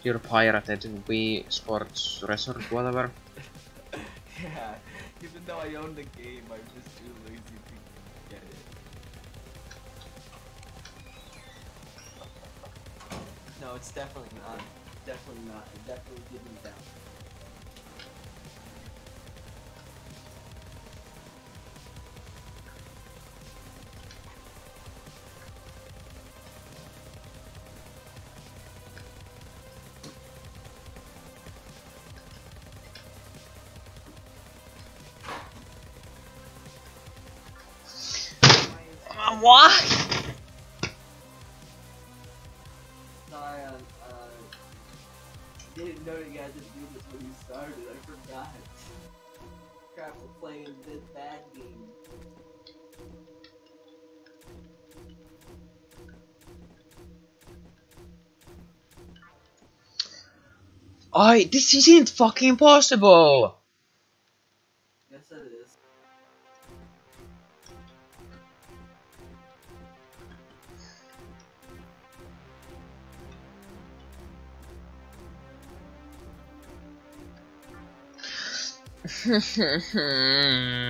You're pirated Wii Sports Resort, whatever. yeah, even though I own the game, I'm just too lazy to get it. No, it's definitely not. Definitely not. Definitely didn't. I this isn't fucking possible. Yes, it is.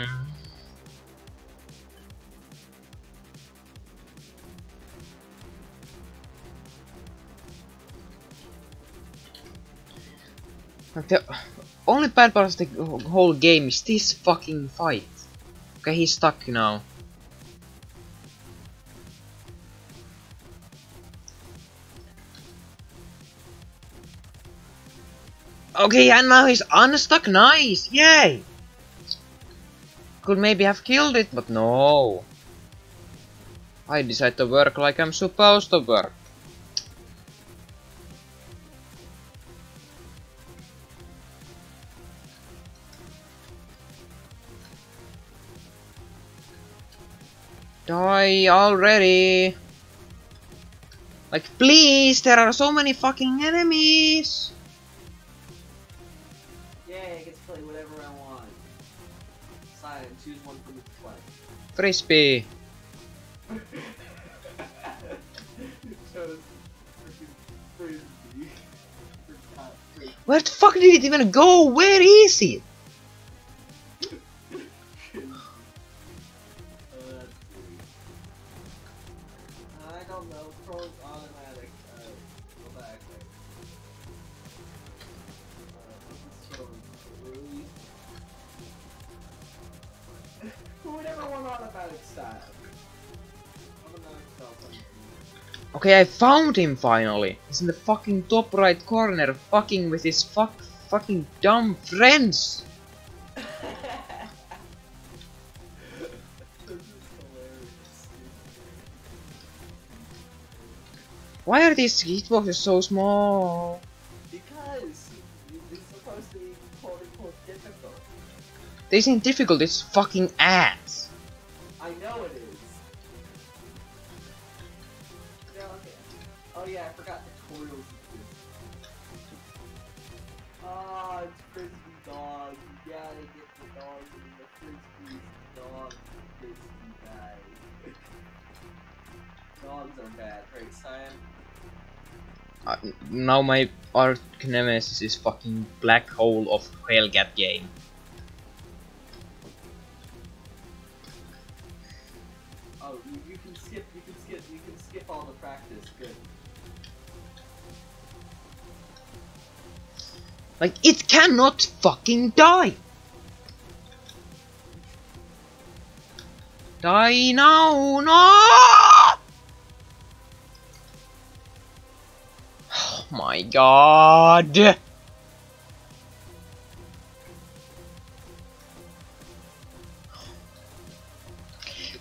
Like the only bad part of the whole game is this fucking fight. Okay, he's stuck now. Okay, and now he's unstuck. Nice, yay! Could maybe have killed it, but no. I decide to work like I'm supposed to work. Die already! Like, please, there are so many fucking enemies! Yay, I get to play whatever I want. Silent, choose one me to play. Frisbee! chose freaking frisbee. Forgot frisbee. Where the fuck did it even go? Where is it? Okay, I found him finally. He's in the fucking top right corner, fucking with his fuck, fucking dumb friends. is. Why are these hitboxes so small? Because it's supposed to be quote unquote difficult. This ain't difficult, it's fucking ass. Uh, now my arch nemesis is fucking black hole of Hellcat game. Oh, you, you can skip, you can skip, you can skip all the practice. Good. Like it cannot fucking die. Die now, no! My god!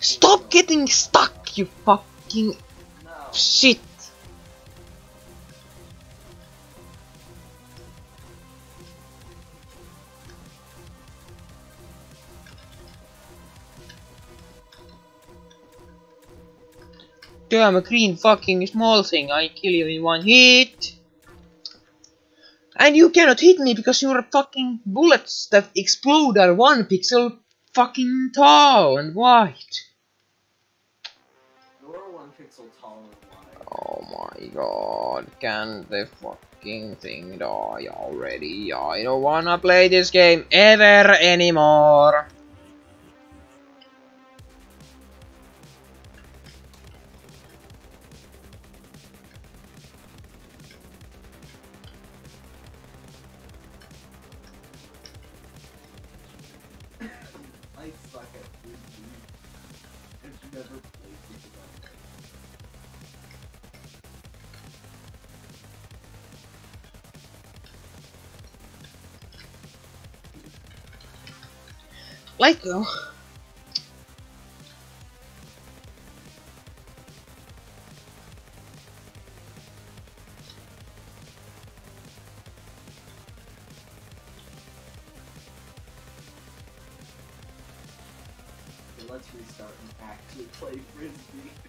Stop getting stuck, you fucking No. shit! Damn, a green fucking small thing, I kill you in one hit! And you cannot hit me because your fucking bullets that explode are one pixel fucking tall and wide. You're one pixel tall and wide. Oh my god, can the fucking thing die already? I don't wanna play this game ever anymore. Like, Okay, let's restart and actually play frisbee.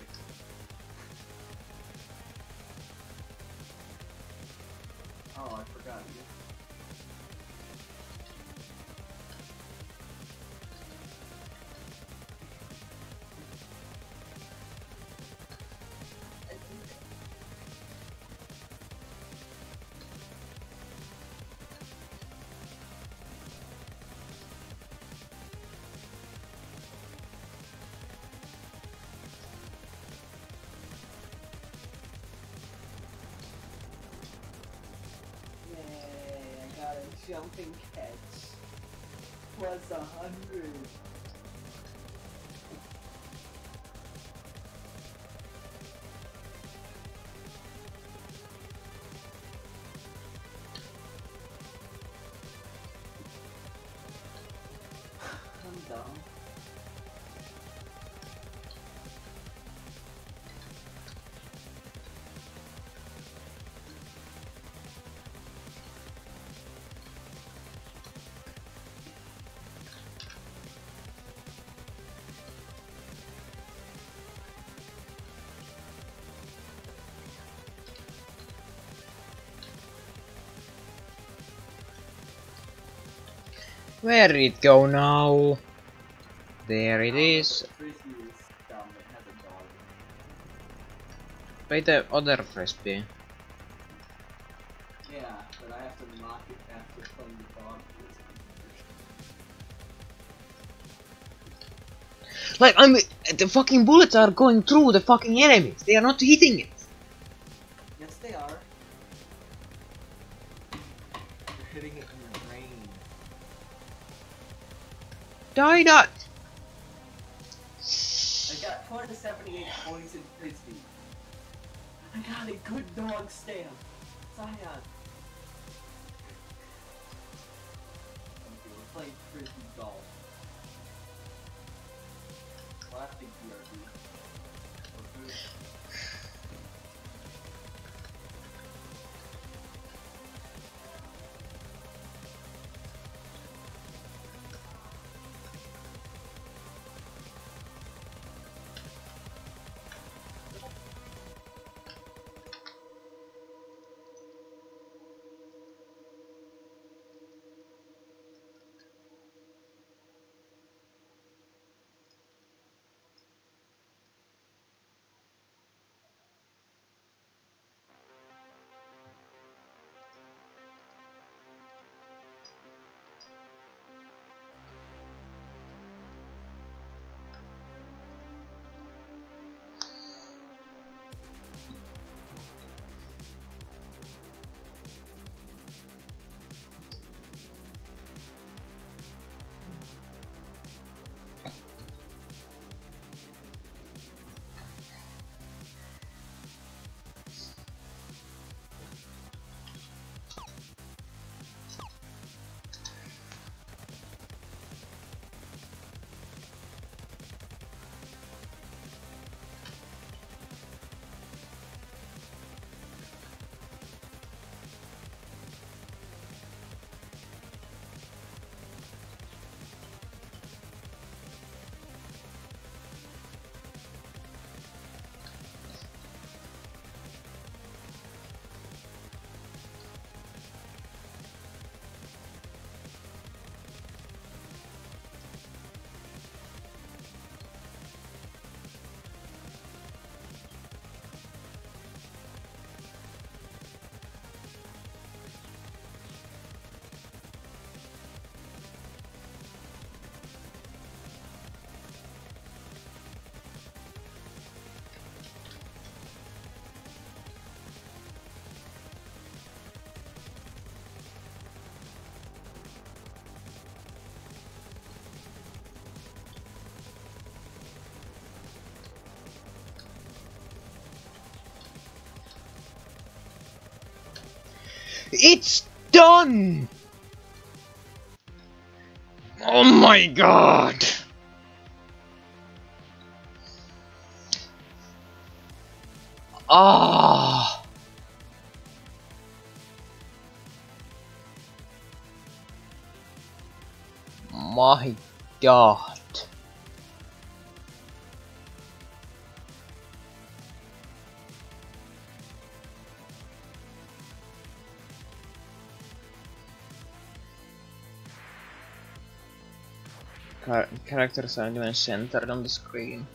Jumping catch. Plus a hundred. Where did it go now? There it is. Play the other frisbee. Yeah, but I have to knock it after playing the dog. Like, I'm. The fucking bullets are going through the fucking enemies. They are not hitting it. Not. I got 478 points in frisbee. I got a good dog stamp. Zion. It's done! Oh my god! Ah! My god. Characters aren't even centered on the screen.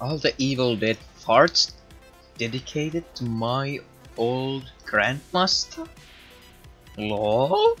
All the Evil Dead farts dedicated to my old grandmaster? LOL?